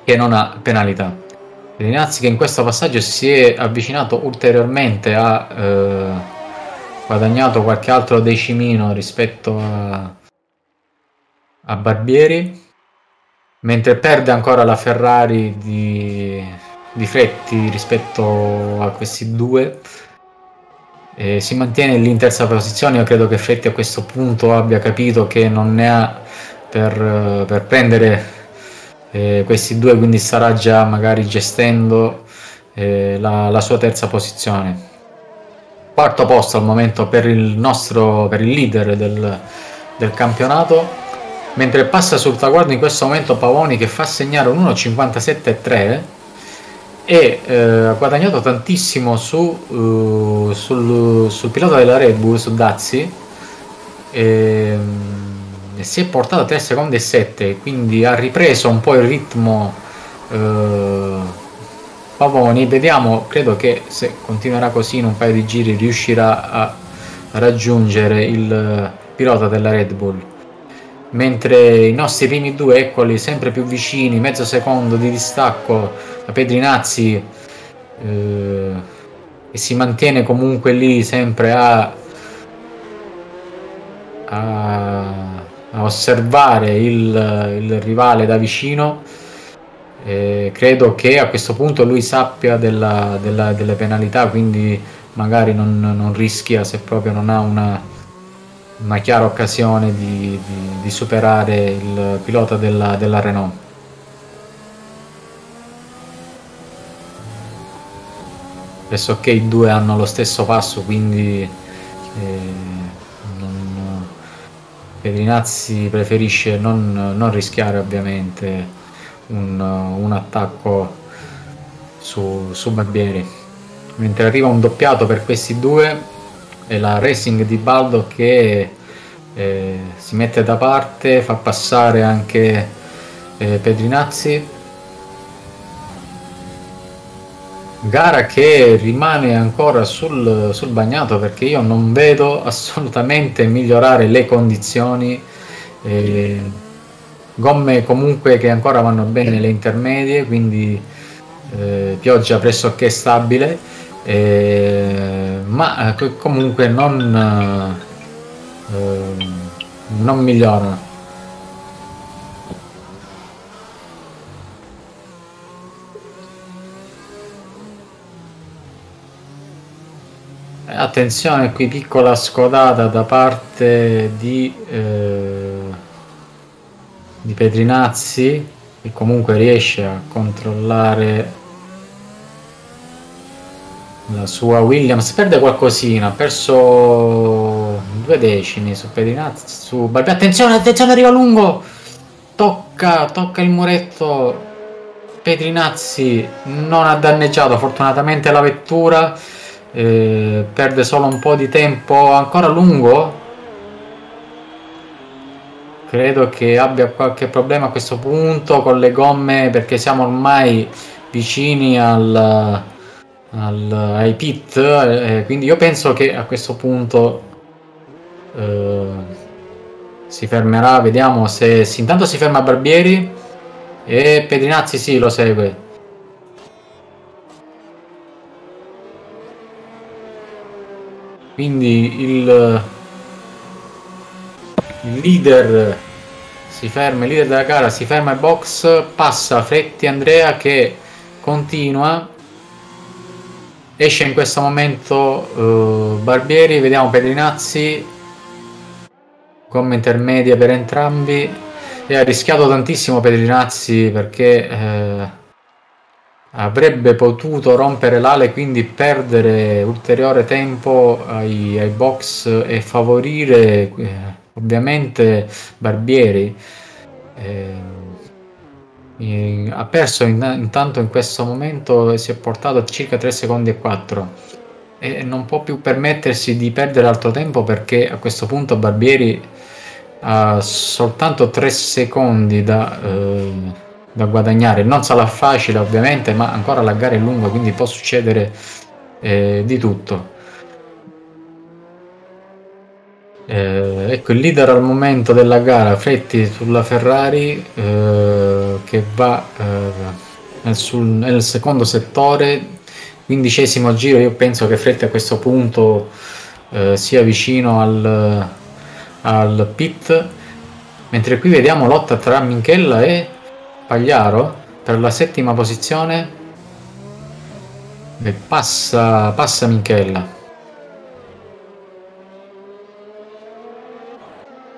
che non ha penalità Pedrinazzi che in questo passaggio si è avvicinato ulteriormente ha eh, guadagnato qualche altro decimino rispetto a a Barbieri, mentre perde ancora la Ferrari di, di Fretti rispetto a questi due. Eh, si mantiene lì in terza posizione. Io credo che Fetti a questo punto abbia capito che non ne ha per, per prendere eh, questi due, quindi starà già magari gestendo eh, la, la, sua terza posizione. Quarto posto al momento per il nostro per il leader del, del campionato. Mentre passa sul traguardo in questo momento Pavoni che fa segnare un 1.57.3 e eh, ha guadagnato tantissimo su, uh, sul, sul, pilota della Red Bull, su Dazzi, e, e, si è portato a 3 secondi e 7, quindi ha ripreso un po' il ritmo uh, Pavoni. Vediamo, credo che se continuerà così in un paio di giri riuscirà a raggiungere il pilota della Red Bull mentre i nostri primi due, eccoli, sempre più vicini, mezzo secondo di distacco a Pedrinazzi, eh, e si mantiene comunque lì sempre a, a, a osservare il, il, rivale da vicino. Eh, credo che a questo punto lui sappia della, della, delle penalità, quindi magari non, non rischia se proprio non ha una una chiara occasione di, di, di superare il pilota della, della, Renault. Adesso che i due hanno lo stesso passo, quindi eh, non, Pedrinazzi preferisce non, non rischiare ovviamente un, un attacco su, su Barbieri. Mentre arriva un doppiato per questi due, è la Racing di Baldo che eh, si mette da parte, fa passare anche eh, Pedrinazzi. Gara che rimane ancora sul, sul bagnato perché io non vedo assolutamente migliorare le condizioni. Eh, gomme comunque che ancora vanno bene le intermedie, quindi eh, pioggia pressoché stabile eh, ma eh, comunque non, eh, non migliorano. Attenzione qui, piccola scodata da parte di, eh, di Pedrinazzi che comunque riesce a controllare la sua Williams perde qualcosina, ha perso due decimi su Pedinazzi, su Balbi. Attenzione, attenzione, arriva lungo. Tocca, tocca il muretto. Pedrinazzi non ha danneggiato fortunatamente la vettura. Eh, perde solo un po' di tempo ancora lungo. Credo che abbia qualche problema a questo punto con le gomme perché siamo ormai vicini al, al, ai pit, eh, quindi io penso che a questo punto eh, si fermerà, vediamo se, intanto si ferma Barbieri e Pedrinazzi sì lo segue. Quindi il, il leader si ferma, il leader della gara si ferma il box, passa Fretti Andrea che continua Esce in questo momento uh, Barbieri, vediamo Pedrinazzi, gomme intermedia per entrambi e ha rischiato tantissimo Pedrinazzi perché eh, avrebbe potuto rompere l'ale quindi perdere ulteriore tempo ai, ai box e favorire eh, ovviamente Barbieri. Eh, ha perso in, intanto in questo momento si è portato a circa 3 secondi e 4 e non può più permettersi di perdere altro tempo perché a questo punto Barbieri ha soltanto 3 secondi da, eh, da guadagnare. Non sarà facile ovviamente ma ancora la gara è lunga quindi può succedere eh, di tutto. Eh, ecco il leader al momento della gara, Fretti sulla Ferrari eh, che va eh, nel, sul, nel, secondo settore, quindicesimo giro, io penso che Fretti a questo punto eh, sia vicino al, al pit, mentre qui vediamo lotta tra Minchella e Pagliaro per la settima posizione e passa, passa Minchella.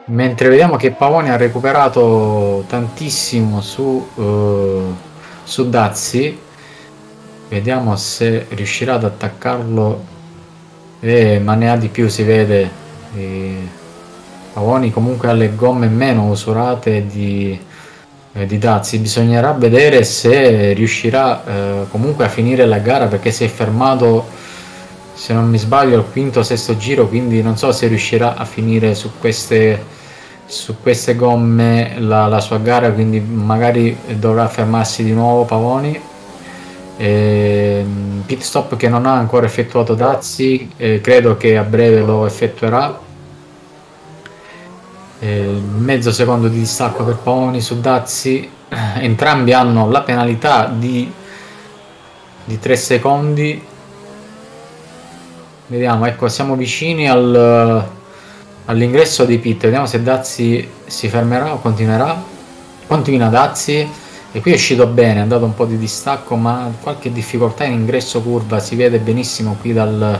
Mentre vediamo che Pavoni ha recuperato tantissimo su, uh, su Dazzi, vediamo se riuscirà ad attaccarlo, eh, ma ne ha di più, si vede. E Pavoni comunque ha le gomme meno usurate di, eh, di Dazzi bisognerà vedere se riuscirà eh, comunque a finire la gara perché si è fermato se non mi sbaglio al quinto o sesto giro quindi non so se riuscirà a finire su queste su queste gomme la, la sua gara quindi magari dovrà fermarsi di nuovo Pavoni. E, pit stop che non ha ancora effettuato Dazzi eh, credo che a breve lo effettuerà eh, mezzo secondo di distacco per Pavoni su Dazzi entrambi hanno la penalità di, di 3 secondi Vediamo, ecco, siamo vicini al, all'ingresso di Pit. Vediamo se Dazzi si fermerà o continuerà. Continua Dazzi. E qui è uscito bene, ha dato un po' di distacco, ma qualche difficoltà in ingresso curva si vede benissimo qui dal,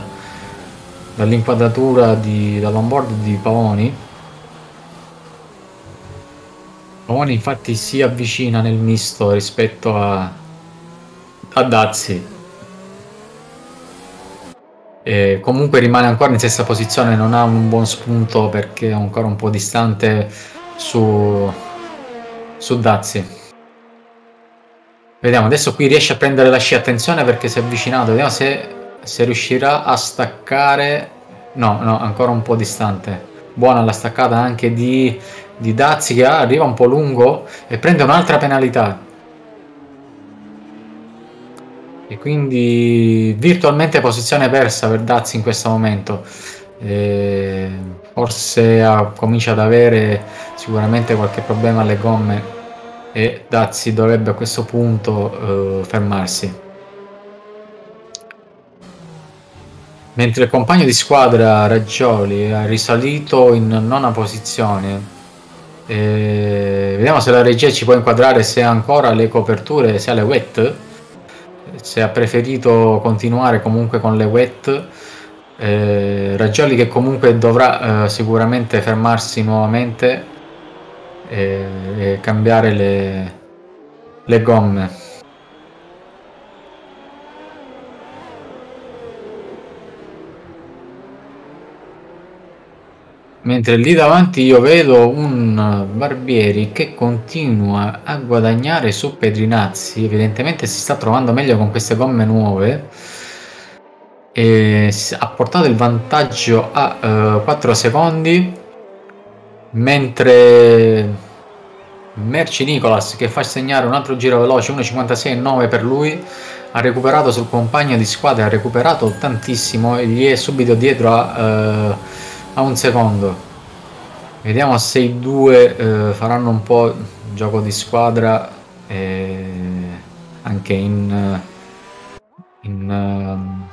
dall'inquadratura di, dall'onboard di Pavoni. Pavoni infatti si avvicina nel misto rispetto a, a Dazzi e comunque rimane ancora in stessa posizione, non ha un buon spunto perché è ancora un po' distante su, su Dazzi. Vediamo, adesso qui riesce a prendere la scia, attenzione perché si è avvicinato, vediamo se, se riuscirà a staccare. No, no, ancora un po' distante. Buona la staccata anche di, di Dazzi che arriva un po' lungo e prende un'altra penalità e quindi virtualmente posizione persa per Dazzi in questo momento. E forse ha, comincia ad avere sicuramente qualche problema alle gomme e Dazzi dovrebbe a questo punto eh, fermarsi. Mentre il compagno di squadra Raggioli ha risalito in nona posizione. E vediamo se la regia ci può inquadrare se ha ancora le coperture, se ha le wet. Se ha preferito continuare comunque con le wet. Eh, Raggioli che comunque dovrà eh, sicuramente fermarsi nuovamente e, e cambiare le, le gomme Mentre lì davanti io vedo un Barbieri che continua a guadagnare su Pedrinazzi, evidentemente si sta trovando meglio con queste gomme nuove. Ha portato il vantaggio a uh, eh, 4 secondi. Mentre Merci Nicolas che fa segnare un altro giro veloce 1.56.9 per lui ha recuperato sul compagno di squadra ha recuperato tantissimo e gli è subito dietro a uh, a un secondo. Vediamo se i due eh, faranno un po' gioco di squadra eh, anche in, in uh,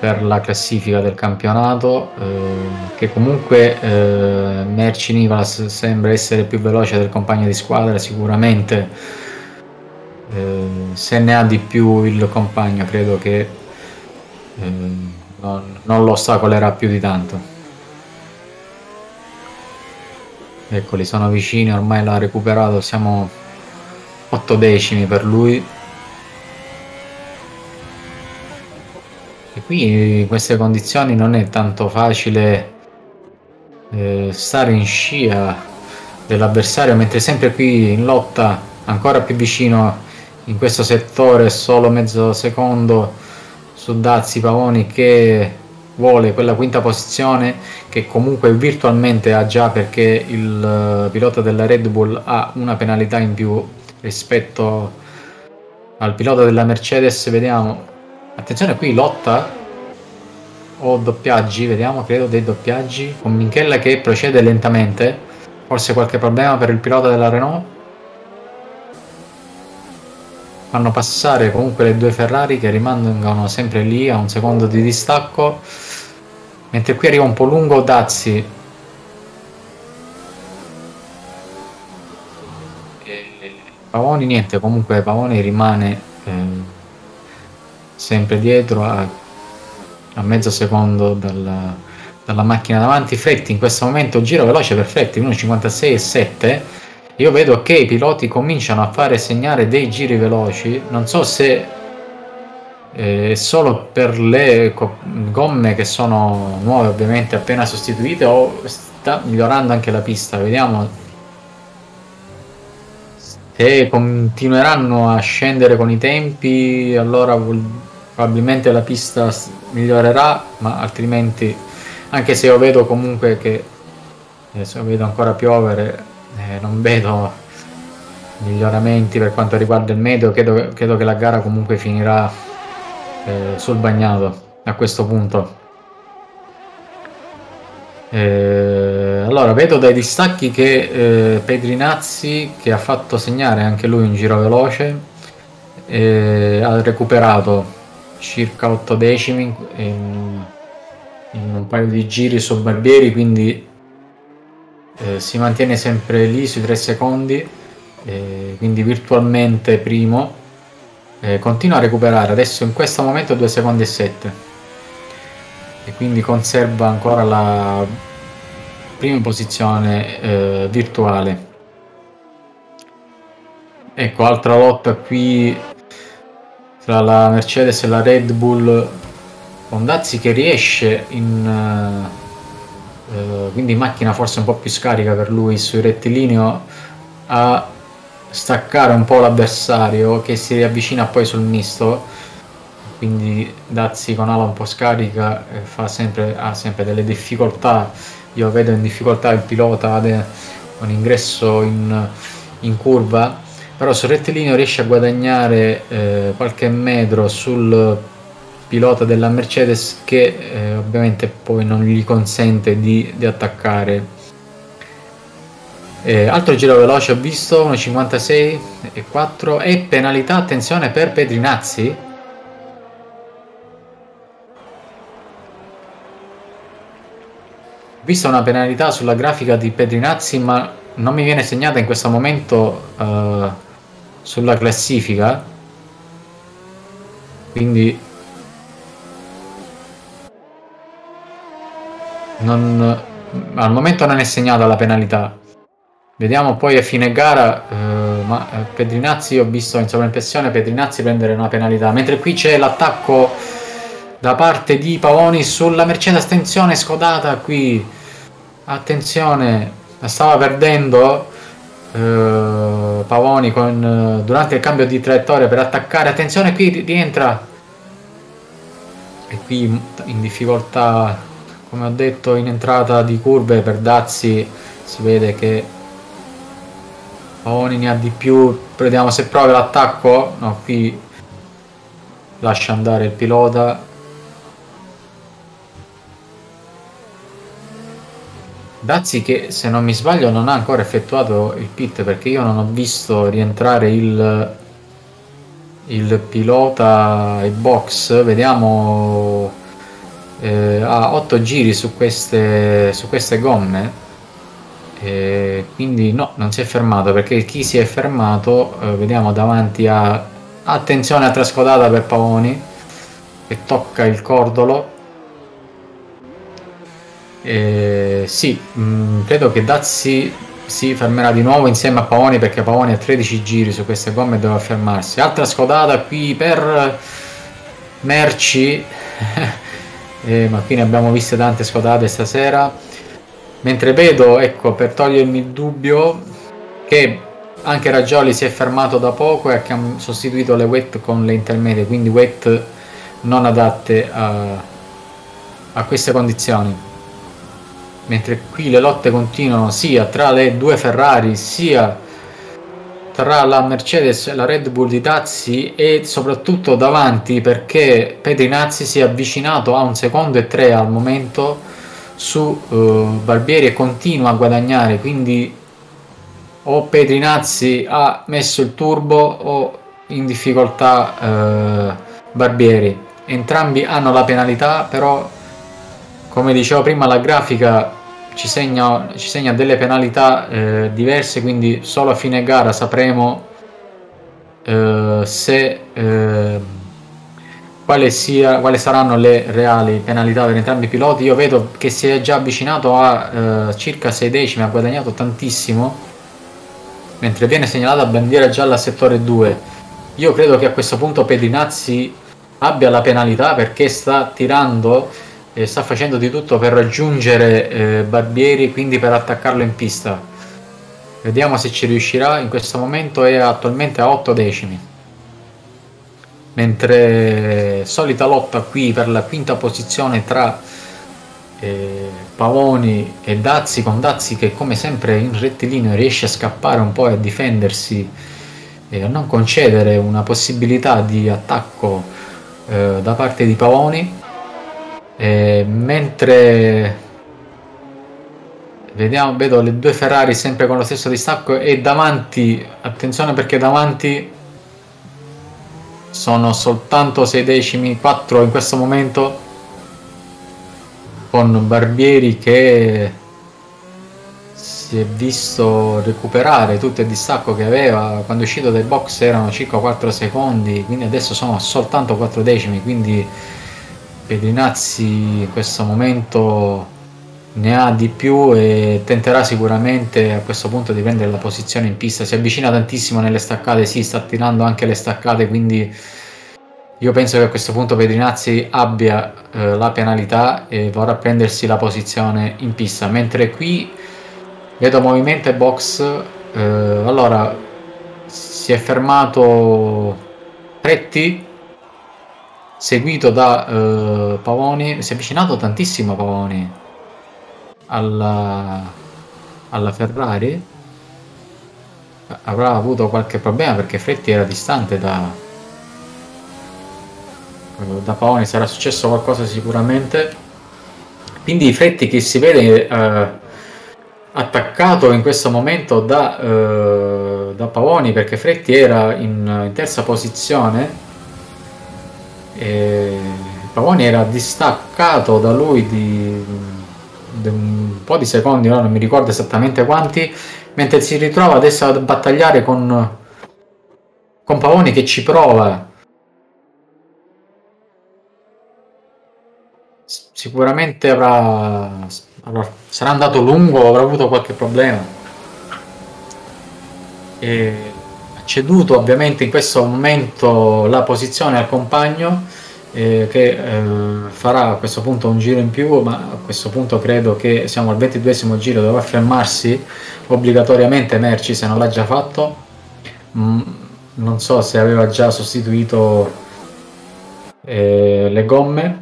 per la classifica del campionato eh, che comunque eh, Merci Nicolas sembra essere più veloce del compagno di squadra sicuramente. Eh, se ne ha di più il compagno credo che non, non lo ostacolerà più di tanto Eccoli, sono vicini, ormai l'ha recuperato, siamo 8 decimi per lui. E qui in queste condizioni non è tanto facile eh, stare in scia dell'avversario, mentre sempre qui in lotta ancora più vicino in questo settore, solo mezzo secondo su Dazzi Pavoni che vuole quella quinta posizione che comunque virtualmente ha già perché il eh, pilota della Red Bull ha una penalità in più rispetto al pilota della Mercedes. Vediamo. Attenzione qui lotta o doppiaggi? Vediamo credo dei doppiaggi. Con Minchella che procede lentamente. Forse qualche problema per il pilota della Renault. Fanno passare comunque le due Ferrari che rimangono sempre lì a un secondo di distacco mentre qui arriva un po' lungo Dazzi Pavoni niente comunque Pavoni rimane eh, sempre dietro a, a, mezzo secondo dal, dalla macchina davanti. Fetti in questo momento giro veloce per Fetti 1.56 e 7 io vedo che i piloti cominciano a fare segnare dei giri veloci. Non so se è solo per le gomme che sono nuove ovviamente appena sostituite o sta migliorando anche la pista vediamo. Se continueranno a scendere con i tempi allora probabilmente la pista migliorerà ma altrimenti anche se io vedo comunque che adesso vedo ancora piovere eh, non vedo miglioramenti per quanto riguarda il meteo credo, credo che la gara comunque finirà eh, sul bagnato a questo punto eh, allora vedo dai distacchi che eh, Pedrinazzi che ha fatto segnare anche lui un giro veloce eh, ha recuperato circa 8 decimi in, in un paio di giri su Barbieri, quindi eh, si mantiene sempre lì sui 3 secondi, eh, quindi virtualmente primo. Eh, continua a recuperare, adesso in questo momento 2 secondi e 7 e quindi conserva ancora la prima posizione eh, virtuale. Ecco, altra lotta qui tra la Mercedes e la Red Bull Fondazzi che riesce in uh, uh, quindi macchina forse un po' più scarica per lui sul rettilineo a staccare un po' l'avversario che si riavvicina poi sul misto quindi Dazzi con ala un po' scarica eh, sempre, ha sempre delle difficoltà. Io vedo in difficoltà il pilota un ingresso in, in curva però sul rettilineo riesce a guadagnare eh, qualche metro sul pilota della Mercedes che eh, ovviamente poi non gli consente di, di attaccare eh, altro giro veloce ho visto 1.56 e 4 e penalità attenzione per Pedrinazzi. Ho visto una penalità sulla grafica di Pedrinazzi ma non mi viene segnata in questo momento uh, sulla classifica. Quindi non, al momento non è segnata la penalità vediamo poi a fine gara eh, ma eh, Pedrinazzi ho visto in sovraimpressione Pedrinazzi prendere una penalità. Mentre qui c'è l'attacco da parte di Pavoni sulla Mercedes attenzione scodata qui. Attenzione la stava perdendo eh, Pavoni con, eh, durante il cambio di traiettoria per attaccare. Attenzione qui rientra. E qui in difficoltà come ho detto in entrata di curve per Dazzi si vede che Pavoni ne ha di più. Vediamo se prova l'attacco. No qui lascia andare il pilota. Dazzi che se non mi sbaglio non ha ancora effettuato il pit perché io non ho visto rientrare il, il pilota e box. Vediamo eh, ha 8 giri su queste, su queste gomme e quindi no non si è fermato perché chi si è fermato eh, vediamo davanti a attenzione a trascodata per Pavoni che tocca il cordolo eh, sì, mh, mm, credo che Dazzi si fermerà di nuovo insieme a Pavoni perché Pavoni ha 13 giri su queste gomme e deve fermarsi. Altra scodata qui per Merci, eh, ma qui ne abbiamo viste tante scodate stasera. Mentre vedo, ecco, per togliermi il dubbio, che anche Raggioli si è fermato da poco e ha sostituito le wet con le intermedie, quindi wet non adatte a, a queste condizioni. Mentre qui le lotte continuano sia tra le due Ferrari sia tra la Mercedes e la Red Bull di Tazzi e soprattutto davanti perché Pedrinazzi si è avvicinato a un secondo e tre al momento su uh, Barbieri e continua a guadagnare quindi o Pedrinazzi ha messo il turbo o in difficoltà uh, Barbieri. Entrambi hanno la penalità però come dicevo prima la grafica ci segna, ci segna delle penalità eh, diverse, quindi solo a fine gara sapremo eh, se eh, quale, sia, quali saranno le reali penalità per entrambi i piloti. Io vedo che si è già avvicinato a eh, circa 6 decimi, ha guadagnato tantissimo, mentre viene segnalata bandiera gialla a settore 2. Io credo che a questo punto Pedrinazzi abbia la penalità perché sta tirando e sta facendo di tutto per raggiungere eh, Barbieri, quindi per attaccarlo in pista. Vediamo se ci riuscirà. In questo momento è attualmente a 8 decimi mentre solita lotta qui per la quinta posizione tra eh, Pavoni e Dazzi con Dazzi che come sempre in rettilineo riesce a scappare un po' e a difendersi e a non concedere una possibilità di attacco eh, da parte di Pavoni. Eh, mentre vediamo vedo le due Ferrari sempre con lo stesso distacco e davanti attenzione perché davanti sono soltanto 6 decimi 4 in questo momento con Barbieri che si è visto recuperare tutto il distacco che aveva. Quando è uscito dai box erano circa 4 secondi quindi adesso sono soltanto 4 decimi quindi Pedrinazzi in questo momento ne ha di più e tenterà sicuramente a questo punto di prendere la posizione in pista. Si avvicina tantissimo nelle staccate, sì, sta tirando anche le staccate, quindi io penso che a questo punto Pedrinazzi abbia eh, la penalità e vorrà prendersi la posizione in pista, mentre qui vedo movimento e box. Eh, allora si è fermato Pretti seguito da eh, Pavoni, si è avvicinato tantissimo Pavoni alla, alla Ferrari avrà avuto qualche problema perché Fretti era distante da, da Paoni, sarà successo qualcosa sicuramente. Quindi Fretti che si vede eh, attaccato in questo momento da, eh, da Pavoni perché Fretti era in, in terza posizione e Pavoni era distaccato da lui di un po' di secondi, no? non mi ricordo esattamente quanti, mentre si ritrova adesso a battagliare con, con Pavoni che ci prova. Sicuramente avrà, avrà, sarà andato lungo, avrà avuto qualche problema. E ha ceduto ovviamente in questo momento la posizione al compagno eh, che eh, farà a questo punto un giro in più, ma a questo punto credo che siamo al 22 giro, dovrà fermarsi obbligatoriamente Merci se non l'ha già fatto. Mm, non so se aveva già sostituito eh, le gomme.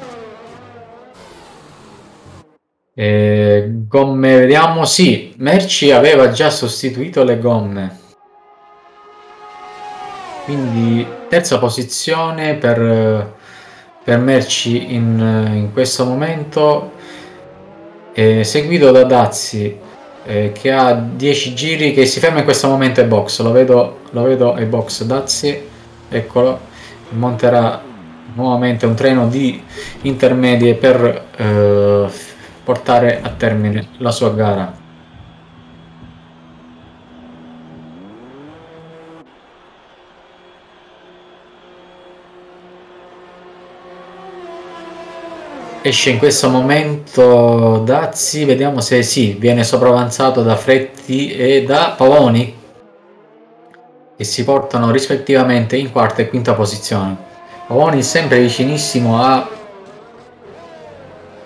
Eh, gomme, vediamo, sì, Merci aveva già sostituito le gomme. Quindi terza posizione per per Merci in, in questo momento eh, seguito da Dazzi eh, che ha 10 giri che si ferma in questo momento ai box. Lo vedo, lo vedo ai box. Dazzi eccolo monterà nuovamente un treno di intermedie per eh, portare a termine la sua gara Esce in questo momento Dazzi, vediamo se sì, viene sopravanzato da Fretti e da Pavoni che si portano rispettivamente in quarta e quinta posizione. Pavoni sempre vicinissimo a,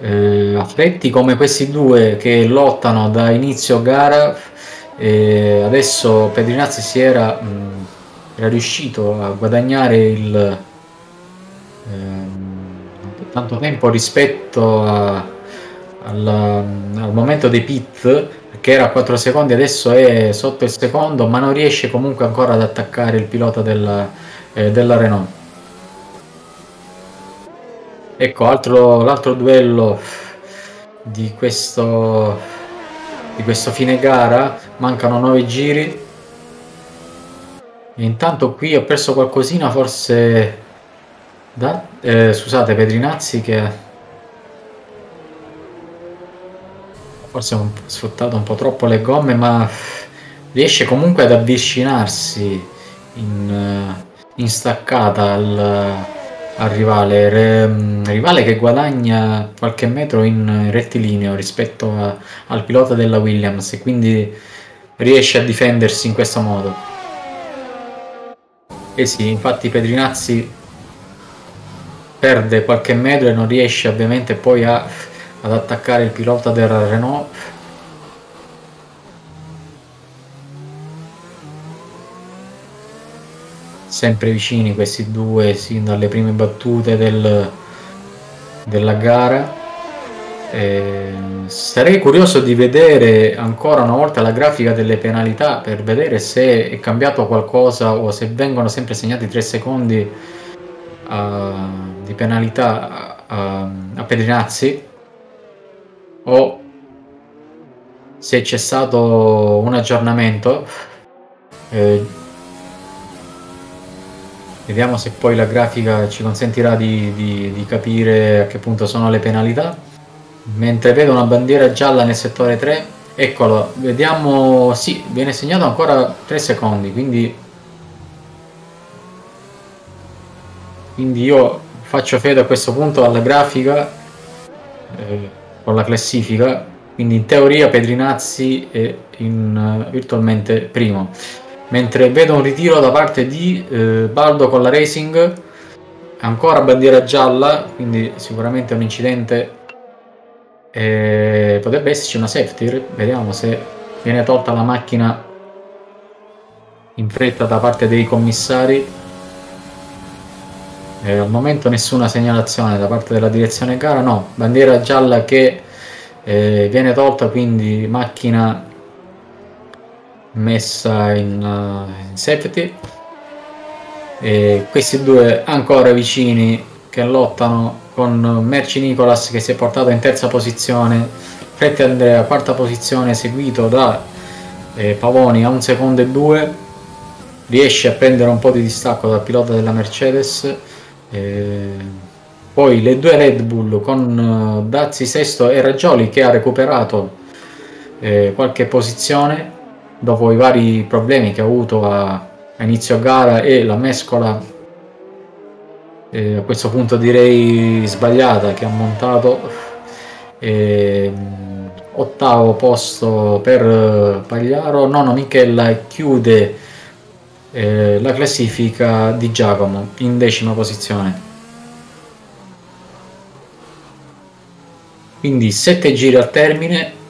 eh, Fretti come questi due che lottano da inizio gara. E adesso Pedrinazzi si era, mh, era riuscito a guadagnare il... Eh, tanto tempo rispetto a, al, al, momento dei pit che era a 4 secondi adesso è sotto il secondo ma non riesce comunque ancora ad attaccare il pilota della, eh, della Renault. Ecco altro, l'altro duello di questo di questo fine gara. Mancano 9 giri. E intanto qui ho perso qualcosina forse da, eh, scusate, Pedrinazzi che forse ho sfruttato un po' troppo le gomme, ma riesce comunque ad avvicinarsi in, in staccata al, al rivale, Re, mm, rivale che guadagna qualche metro in rettilineo rispetto a, al pilota della Williams e quindi riesce a difendersi in questo modo. E sì, infatti Pedrinazzi perde qualche metro e non riesce ovviamente poi a, ad attaccare il pilota del Renault sempre vicini questi due sin dalle prime battute del, della gara. Eh, sarei curioso di vedere ancora una volta la grafica delle penalità per vedere se è cambiato qualcosa o se vengono sempre segnati 3 secondi uh, di penalità a, a Pedrinazzi o se c'è stato un aggiornamento. Eh, Vediamo se poi la grafica ci consentirà di, di, di, capire a che punto sono le penalità. Mentre vedo una bandiera gialla nel settore 3, eccolo, vediamo, sì, viene segnato ancora 3 secondi, quindi, quindi io faccio fede a questo punto alla grafica eh, con la classifica, quindi in teoria Pedrinazzi è in, uh, virtualmente primo. Mentre vedo un ritiro da parte di eh, Baldo con la Racing ancora bandiera gialla quindi sicuramente un incidente eh, potrebbe esserci una safety vediamo se viene tolta la macchina in fretta da parte dei commissari eh, al momento nessuna segnalazione da parte della direzione gara no bandiera gialla che eh, viene tolta quindi macchina messa in, uh, in safety. E questi due ancora vicini che lottano con Merci Nicolas che si è portato in terza posizione. Fretti Andrea quarta posizione seguito da eh, Pavoni a un secondo e due. Riesce a prendere un po' di distacco dal pilota della Mercedes eh, poi le due Red Bull con uh, Dazzi sesto e Raggioli che ha recuperato eh, qualche posizione dopo i vari problemi che ha avuto a, a inizio gara e la mescola eh, a questo punto direi sbagliata che ha montato eh, ottavo posto per Pagliaro. Nono Michella chiude eh, la classifica di Giacomo in decima posizione. Quindi sette giri al termine.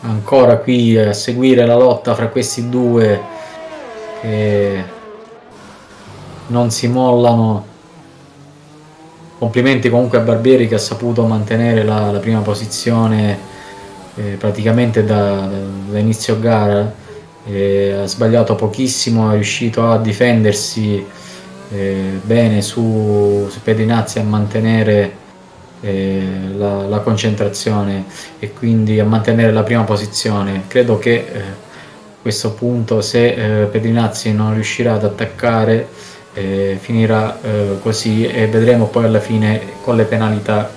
Ancora qui a seguire la lotta fra questi due che non si mollano. Complimenti comunque a Barbieri che ha saputo mantenere la, la prima posizione eh, praticamente da, da, inizio gara ha sbagliato pochissimo è riuscito a difendersi eh, bene su, su Pedrinazzi a mantenere eh, la, la, concentrazione e quindi a mantenere la prima posizione. Credo che eh, a questo punto se eh, Pedrinazzi non riuscirà ad attaccare eh, finirà eh, così e vedremo poi alla fine con le penalità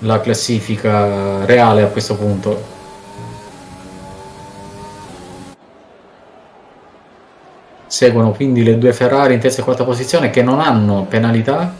la classifica reale a questo punto. Seguono quindi le due Ferrari in terza e quarta posizione che non hanno penalità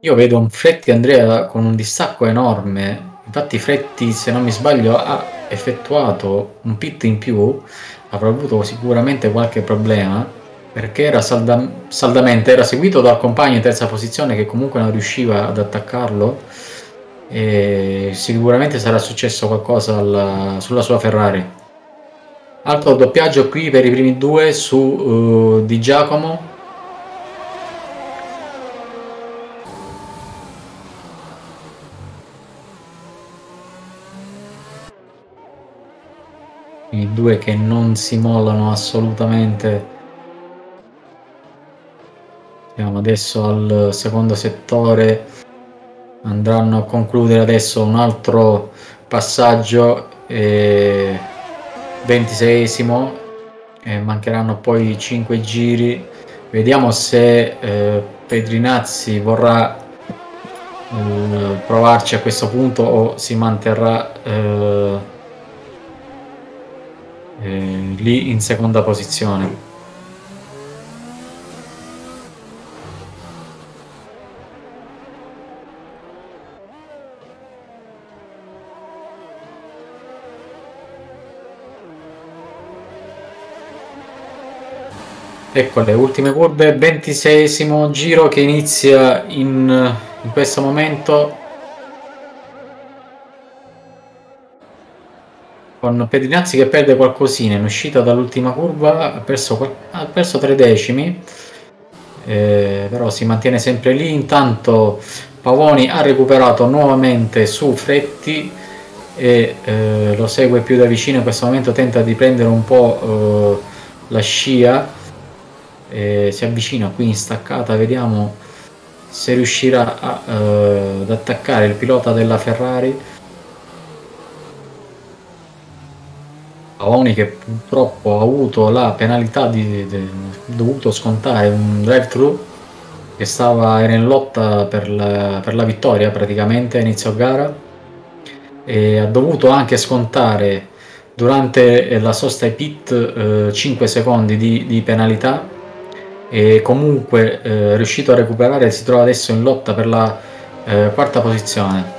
Io vedo un Fretti Andrea con un distacco enorme. Infatti, Fretti, se non mi sbaglio, ha effettuato un pit in più. Avrà avuto sicuramente qualche problema perché era salda- saldamente era seguito dal compagno in terza posizione che comunque non riusciva ad attaccarlo. E sicuramente sarà successo qualcosa alla, sulla sua Ferrari. Altro doppiaggio qui per i primi due su uh, Di Giacomo i due che non si mollano assolutamente siamo adesso al secondo settore andranno a concludere adesso un altro passaggio eh, 26esimo e mancheranno poi 5 giri vediamo se eh, Pedrinazzi vorrà eh, provarci a questo punto o si manterrà eh, eh, lì in seconda posizione. Ecco le ultime curve, ventiseiesimo giro che inizia in, in questo momento con Pedrinazzi che perde qualcosina in uscita dall'ultima curva, ha perso, ha perso tre decimi, eh, però si mantiene sempre lì. Intanto Pavoni ha recuperato nuovamente su Fretti e eh, lo segue più da vicino in questo momento, tenta di prendere un po' eh, la scia eh, si avvicina qui in staccata vediamo se riuscirà a, eh, ad attaccare il pilota della Ferrari. Paoni che purtroppo ha avuto la penalità di, di, dovuto scontare un drive thru che stava era in lotta per la, per la vittoria praticamente a inizio gara e ha dovuto anche scontare durante la sosta ai pit eh, 5 secondi di, di penalità e comunque eh, riuscito a recuperare si trova adesso in lotta per la eh, quarta posizione.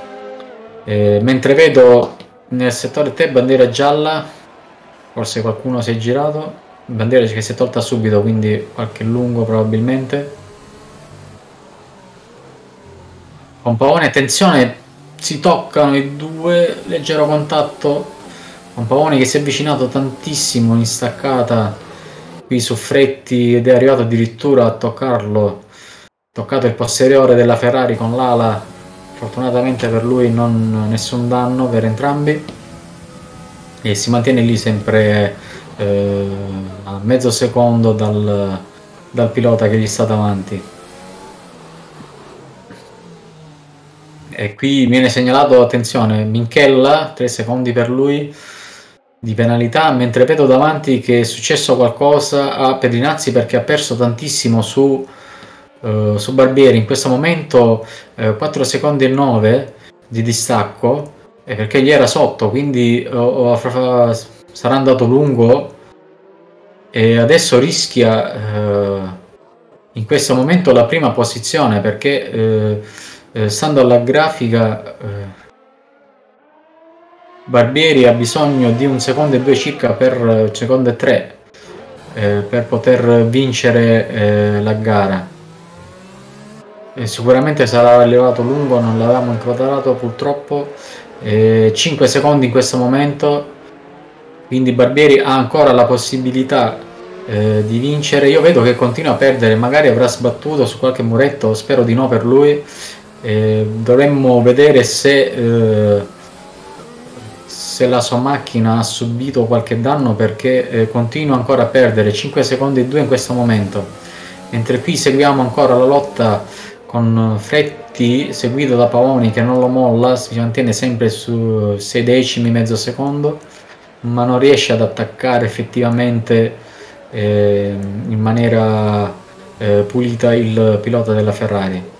Eh, mentre vedo nel settore te bandiera gialla forse qualcuno si è girato bandiera che si è tolta subito quindi qualche lungo probabilmente. Con Pavone attenzione si toccano i due leggero contatto. Con Pavone che si è avvicinato tantissimo in staccata qui su Fretti ed è arrivato addirittura a toccarlo. Toccato il posteriore della Ferrari con l'ala. Fortunatamente per lui non nessun danno per entrambi. E si mantiene lì sempre eh, a mezzo secondo dal, dal pilota che gli sta davanti. E qui viene segnalato attenzione Minchella 3 secondi per lui di penalità, mentre vedo davanti che è successo qualcosa a Pedrinazzi perché ha perso tantissimo su, uh, su Barbieri. In questo momento uh, 4 secondi e 9 di distacco eh, perché gli era sotto, quindi uh, sarà andato lungo e adesso rischia eh, in questo momento la prima posizione perché stando alla grafica Barbieri ha bisogno di un secondo e due circa per secondo e tre eh, per poter vincere eh, la gara. E sicuramente sarà elevato lungo, non l'avevamo inquadrato purtroppo. Eh, 5 secondi in questo momento, quindi Barbieri ha ancora la possibilità eh, di vincere. Io vedo che continua a perdere, magari avrà sbattuto su qualche muretto, spero di no per lui. Eh, dovremmo vedere se eh, se la sua macchina ha subito qualche danno perché eh, continua ancora a perdere 5 secondi e 2 in questo momento. Mentre qui seguiamo ancora la lotta con Fretti seguito da Pavoni che non lo molla si mantiene sempre su 6 decimi mezzo secondo ma non riesce ad attaccare effettivamente eh, in maniera eh, pulita il pilota della Ferrari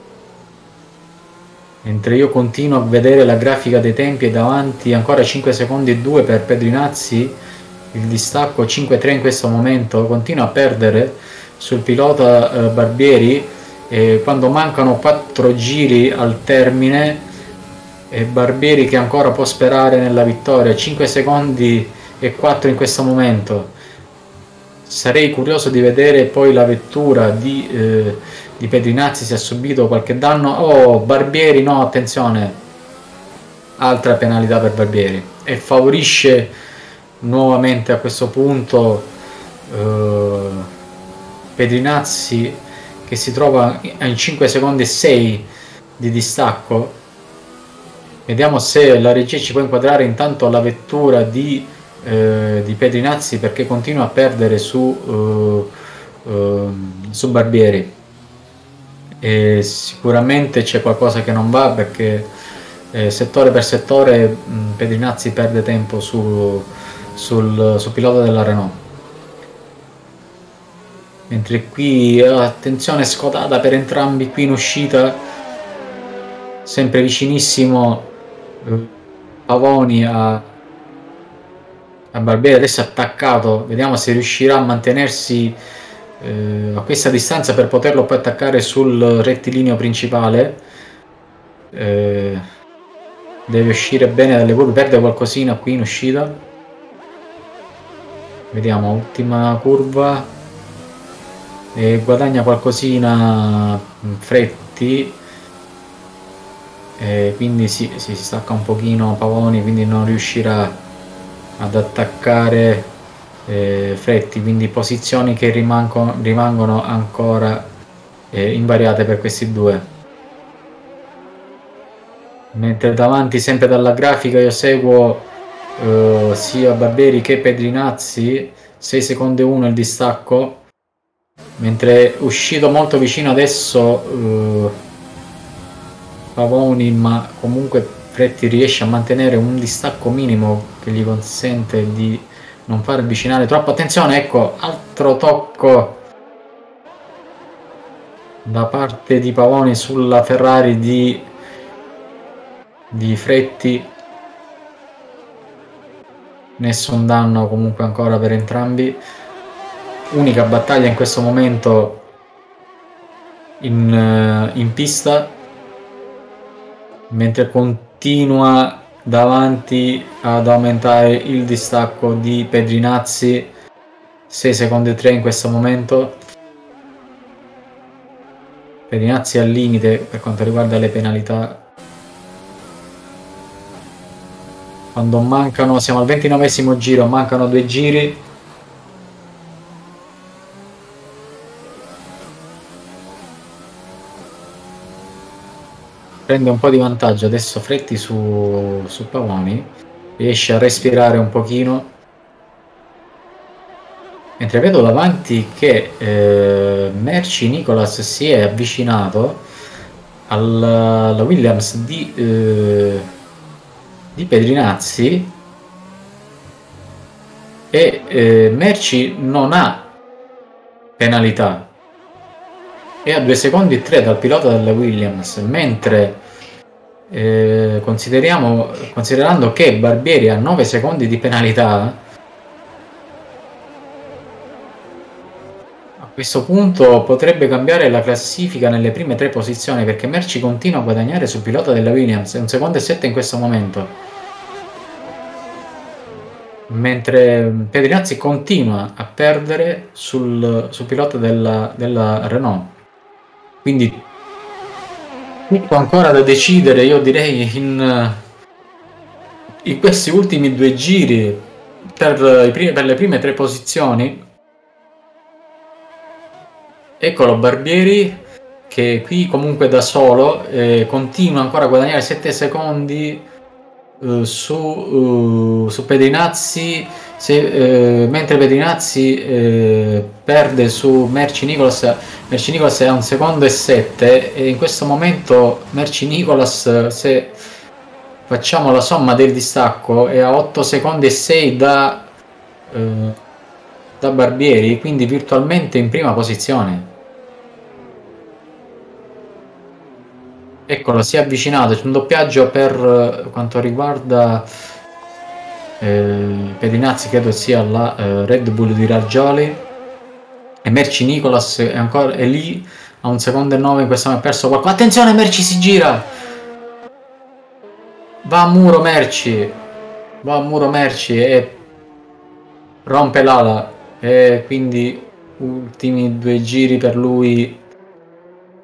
mentre io continuo a vedere la grafica dei tempi e davanti ancora 5 secondi e 2 per Pedrinazzi il distacco 5-3 in questo momento continua a perdere sul pilota eh, Barbieri e quando mancano 4 giri al termine e Barbieri che ancora può sperare nella vittoria 5 secondi e 4 in questo momento. Sarei curioso di vedere poi la vettura di eh, di Pedrinazzi si è subito qualche danno. Oh Barbieri no attenzione. Altra penalità per Barbieri. E favorisce nuovamente a questo punto eh, Pedrinazzi che si trova in 5 secondi e 6 di distacco. Vediamo se la regia ci può inquadrare intanto la vettura di, eh, di Pedrinazzi perché continua a perdere su, eh, eh su Barbieri e sicuramente c'è qualcosa che non va perché eh, settore per settore mh, Pedrinazzi perde tempo su, sul, sul pilota della Renault. Mentre qui attenzione scotata per entrambi qui in uscita sempre vicinissimo eh, Pavoni a, a Barbieri adesso attaccato. Vediamo se riuscirà a mantenersi eh, a questa distanza per poterlo poi attaccare sul rettilineo principale eh, deve uscire bene dalle curve. Perde qualcosina qui in uscita. Vediamo ultima curva. E guadagna qualcosina Fretti. E quindi si, si stacca un pochino Pavoni quindi non riuscirà ad attaccare eh, Fretti quindi posizioni che rimangono, rimangono ancora eh, invariate per questi due. Mentre davanti sempre dalla grafica io seguo eh, sia Barberi che Pedrinazzi 6 secondi 1 il distacco. Mentre uscito molto vicino adesso uh, Pavoni ma comunque Fretti riesce a mantenere un distacco minimo che gli consente di non far avvicinare troppo attenzione ecco altro tocco da parte di Pavoni sulla Ferrari di, di Fretti. Nessun danno comunque ancora per entrambi. Unica battaglia in questo momento in, eh, in pista. Mentre continua davanti ad aumentare il distacco di Pedrinazzi. 6 secondi e 3 in questo momento. Pedrinazzi al limite per quanto riguarda le penalità. Quando mancano siamo al 29 giro mancano due giri prende un po' di vantaggio. Adesso Fretti su, su Pavoni. Riesce a respirare un pochino. Mentre vedo davanti che eh, Merci Nicolas si è avvicinato alla, alla Williams di, eh, di Pedrinazzi. E eh, Merci non ha penalità e a 2 secondi e 3 dal pilota della Williams, mentre eh, considerando che Barbieri ha 9 secondi di penalità, a questo punto potrebbe cambiare la classifica nelle prime tre posizioni perché Merci continua a guadagnare sul pilota della Williams, è un secondo e 7 in questo momento. Mentre Pedrinazzi continua a perdere sul, sul pilota della, della Renault quindi tutto ancora da decidere io direi in, in questi ultimi due giri per, primi, per le prime tre posizioni eccolo Barbieri che qui comunque da solo eh, continua ancora a guadagnare 7 secondi eh, su, uh, su Pedrinazzi se, eh, mentre Pedrinazzi eh, perde su Merci Nicolas Merci Nicolas è a un secondo e 7 e in questo momento Merci Nicolas se facciamo la somma del distacco è a 8 secondi e 6 da, eh, da Barbieri quindi virtualmente in prima posizione eccolo si è avvicinato c'è un doppiaggio per eh, quanto riguarda eh, Pedinazzi credo sia la eh, Red Bull di Raggioli e Merci Nicolas è ancora è lì a un secondo e nove in questo momento ha perso qualcosa attenzione Merci si gira! Va a muro Merci! Va a muro Merci e rompe l'ala. E quindi ultimi due giri per lui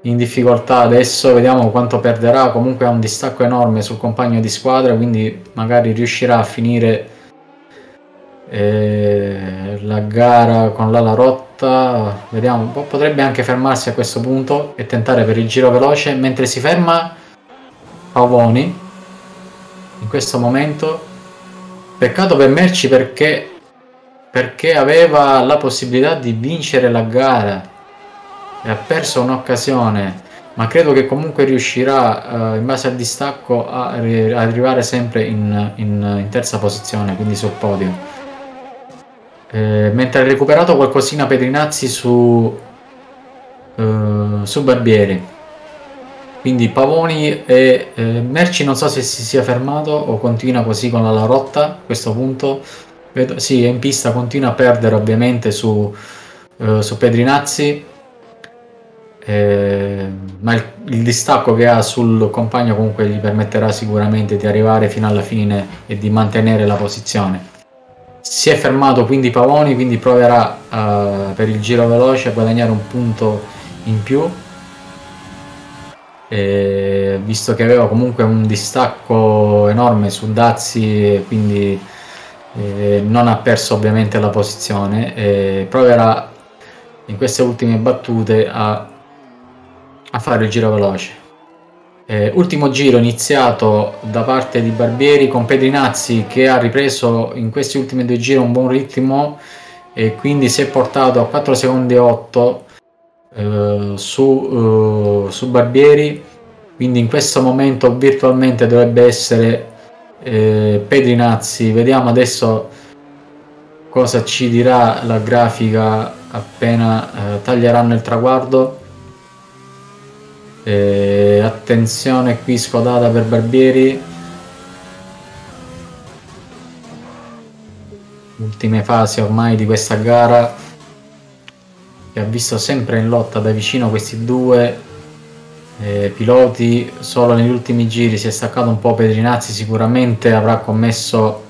in difficoltà adesso vediamo quanto perderà. Comunque ha un distacco enorme sul compagno di squadra quindi magari riuscirà a finire eh, la gara con l'ala rotta. Vediamo potrebbe anche fermarsi a questo punto e tentare per il giro veloce. Mentre si ferma Pavoni in questo momento peccato per Merci perché perché aveva la possibilità di vincere la gara e ha perso un'occasione ma credo che comunque riuscirà uh, in base al distacco a, a arrivare sempre in, in, in, terza posizione quindi sul podio eh, mentre ha recuperato qualcosina Pedrinazzi su, eh, su Barbieri. Quindi Pavoni e eh, Merci non so se si sia fermato o continua così con la rotta a questo punto. Vedo, sì, è in pista, continua a perdere ovviamente su, eh, su Pedrinazzi. Eh, ma il, il, distacco che ha sul compagno comunque gli permetterà sicuramente di arrivare fino alla fine e di mantenere la posizione. Si è fermato quindi Pavoni quindi proverà uh, per il giro veloce a guadagnare un punto in più. E, visto che aveva comunque un distacco enorme su Dazzi quindi eh, non ha perso ovviamente la posizione e proverà in queste ultime battute a, a fare il giro veloce. Eh, ultimo giro iniziato da parte di Barbieri con Pedrinazzi che ha ripreso in questi ultimi due giri un buon ritmo e quindi si è portato a 4 secondi e 8 eh, su, eh, su, Barbieri. Quindi in questo momento virtualmente dovrebbe essere eh, Pedrinazzi vediamo adesso cosa ci dirà la grafica appena eh, taglieranno il traguardo eh, attenzione qui scodata per Barbieri. Ultime fasi ormai di questa gara che ha visto sempre in lotta da vicino questi due eh, piloti. Solo negli ultimi giri si è staccato un po' Pedrinazzi, sicuramente avrà commesso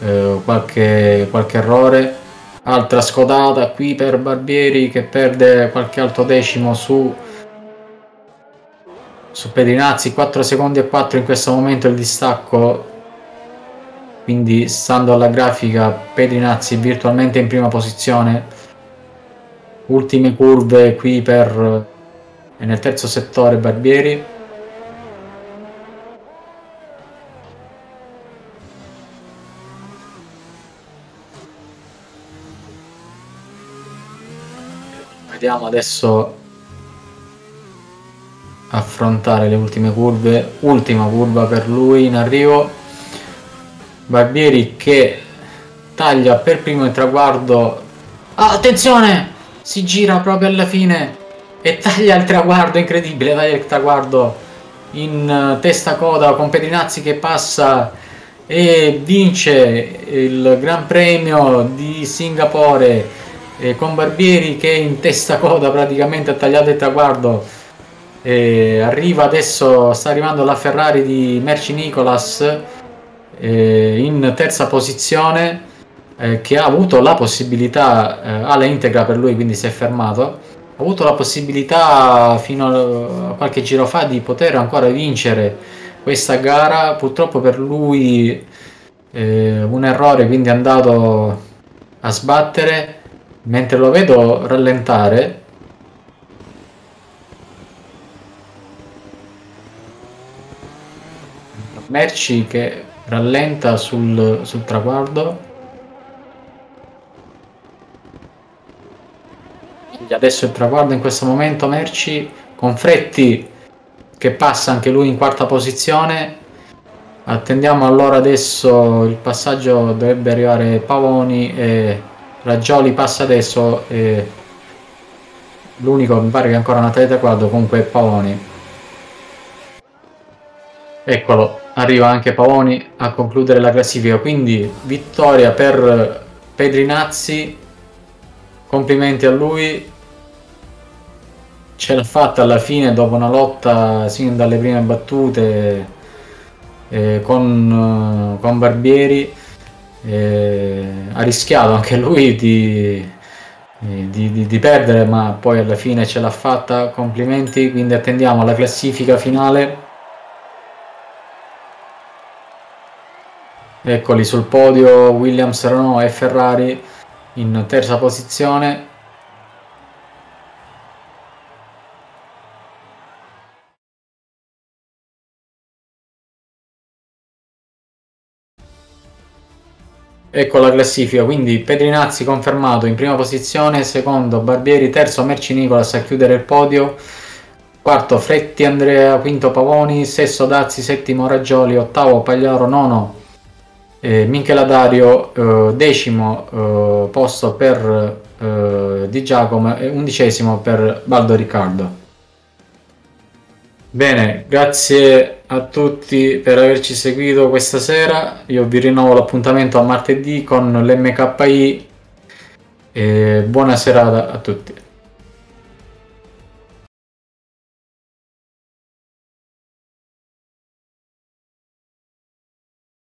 eh, qualche, qualche errore. Altra scodata qui per Barbieri che perde qualche altro decimo su su Pedrinazzi 4 secondi e 4 in questo momento il distacco. Quindi stando alla grafica Pedrinazzi virtualmente in prima posizione. Ultime curve qui per nel terzo settore Barbieri. Vediamo adesso affrontare le ultime curve ultima curva per lui in arrivo. Barbieri che taglia per primo il traguardo. Attenzione! Si gira proprio alla fine e taglia il traguardo incredibile taglia il traguardo in eh, testa coda con Pedrinazzi che passa e vince il Gran Premio di Singapore con Barbieri che in testa coda praticamente ha tagliato il traguardo e arriva adesso, sta arrivando la Ferrari di Merci Nicolas eh, in terza posizione eh, che ha avuto la possibilità, eh, alla integra per lui quindi si è fermato, ha avuto la possibilità fino a qualche giro fa di poter ancora vincere questa gara, purtroppo per lui eh, un errore quindi è andato a sbattere, mentre lo vedo rallentare Merci che rallenta sul, sul traguardo. Adesso il traguardo in questo momento Merci con Fretti che passa anche lui in quarta posizione. Attendiamo allora adesso il passaggio dovrebbe arrivare Pavoni e Raggioli passa adesso e l'unico mi pare che ancora Natale traguardo comunque è Pavoni. Eccolo, arriva anche Pavoni a concludere la classifica quindi vittoria per Pedrinazzi complimenti a lui. Ce l'ha fatta alla fine dopo una lotta sin dalle prime battute eh, con, eh, con, Barbieri. Eh, ha rischiato anche lui di, di, di, di perdere ma poi alla fine ce l'ha fatta. Complimenti quindi attendiamo la classifica finale Eccoli sul podio Williams, Renault e Ferrari in terza posizione. Ecco la classifica, quindi Pedrinazzi confermato in prima posizione, secondo Barbieri, terzo Merci Nicolas a chiudere il podio, quarto Fretti Andrea, quinto Pavoni, sesto Dazzi, settimo Raggioli, ottavo Pagliaro, nono eh, Minchela eh, decimo eh, posto per eh, Di Giacomo e undicesimo per Baldo Riccardo. Bene, grazie a tutti per averci seguito questa sera. Io vi rinnovo l'appuntamento a martedì con l'MKI. E buona serata a tutti.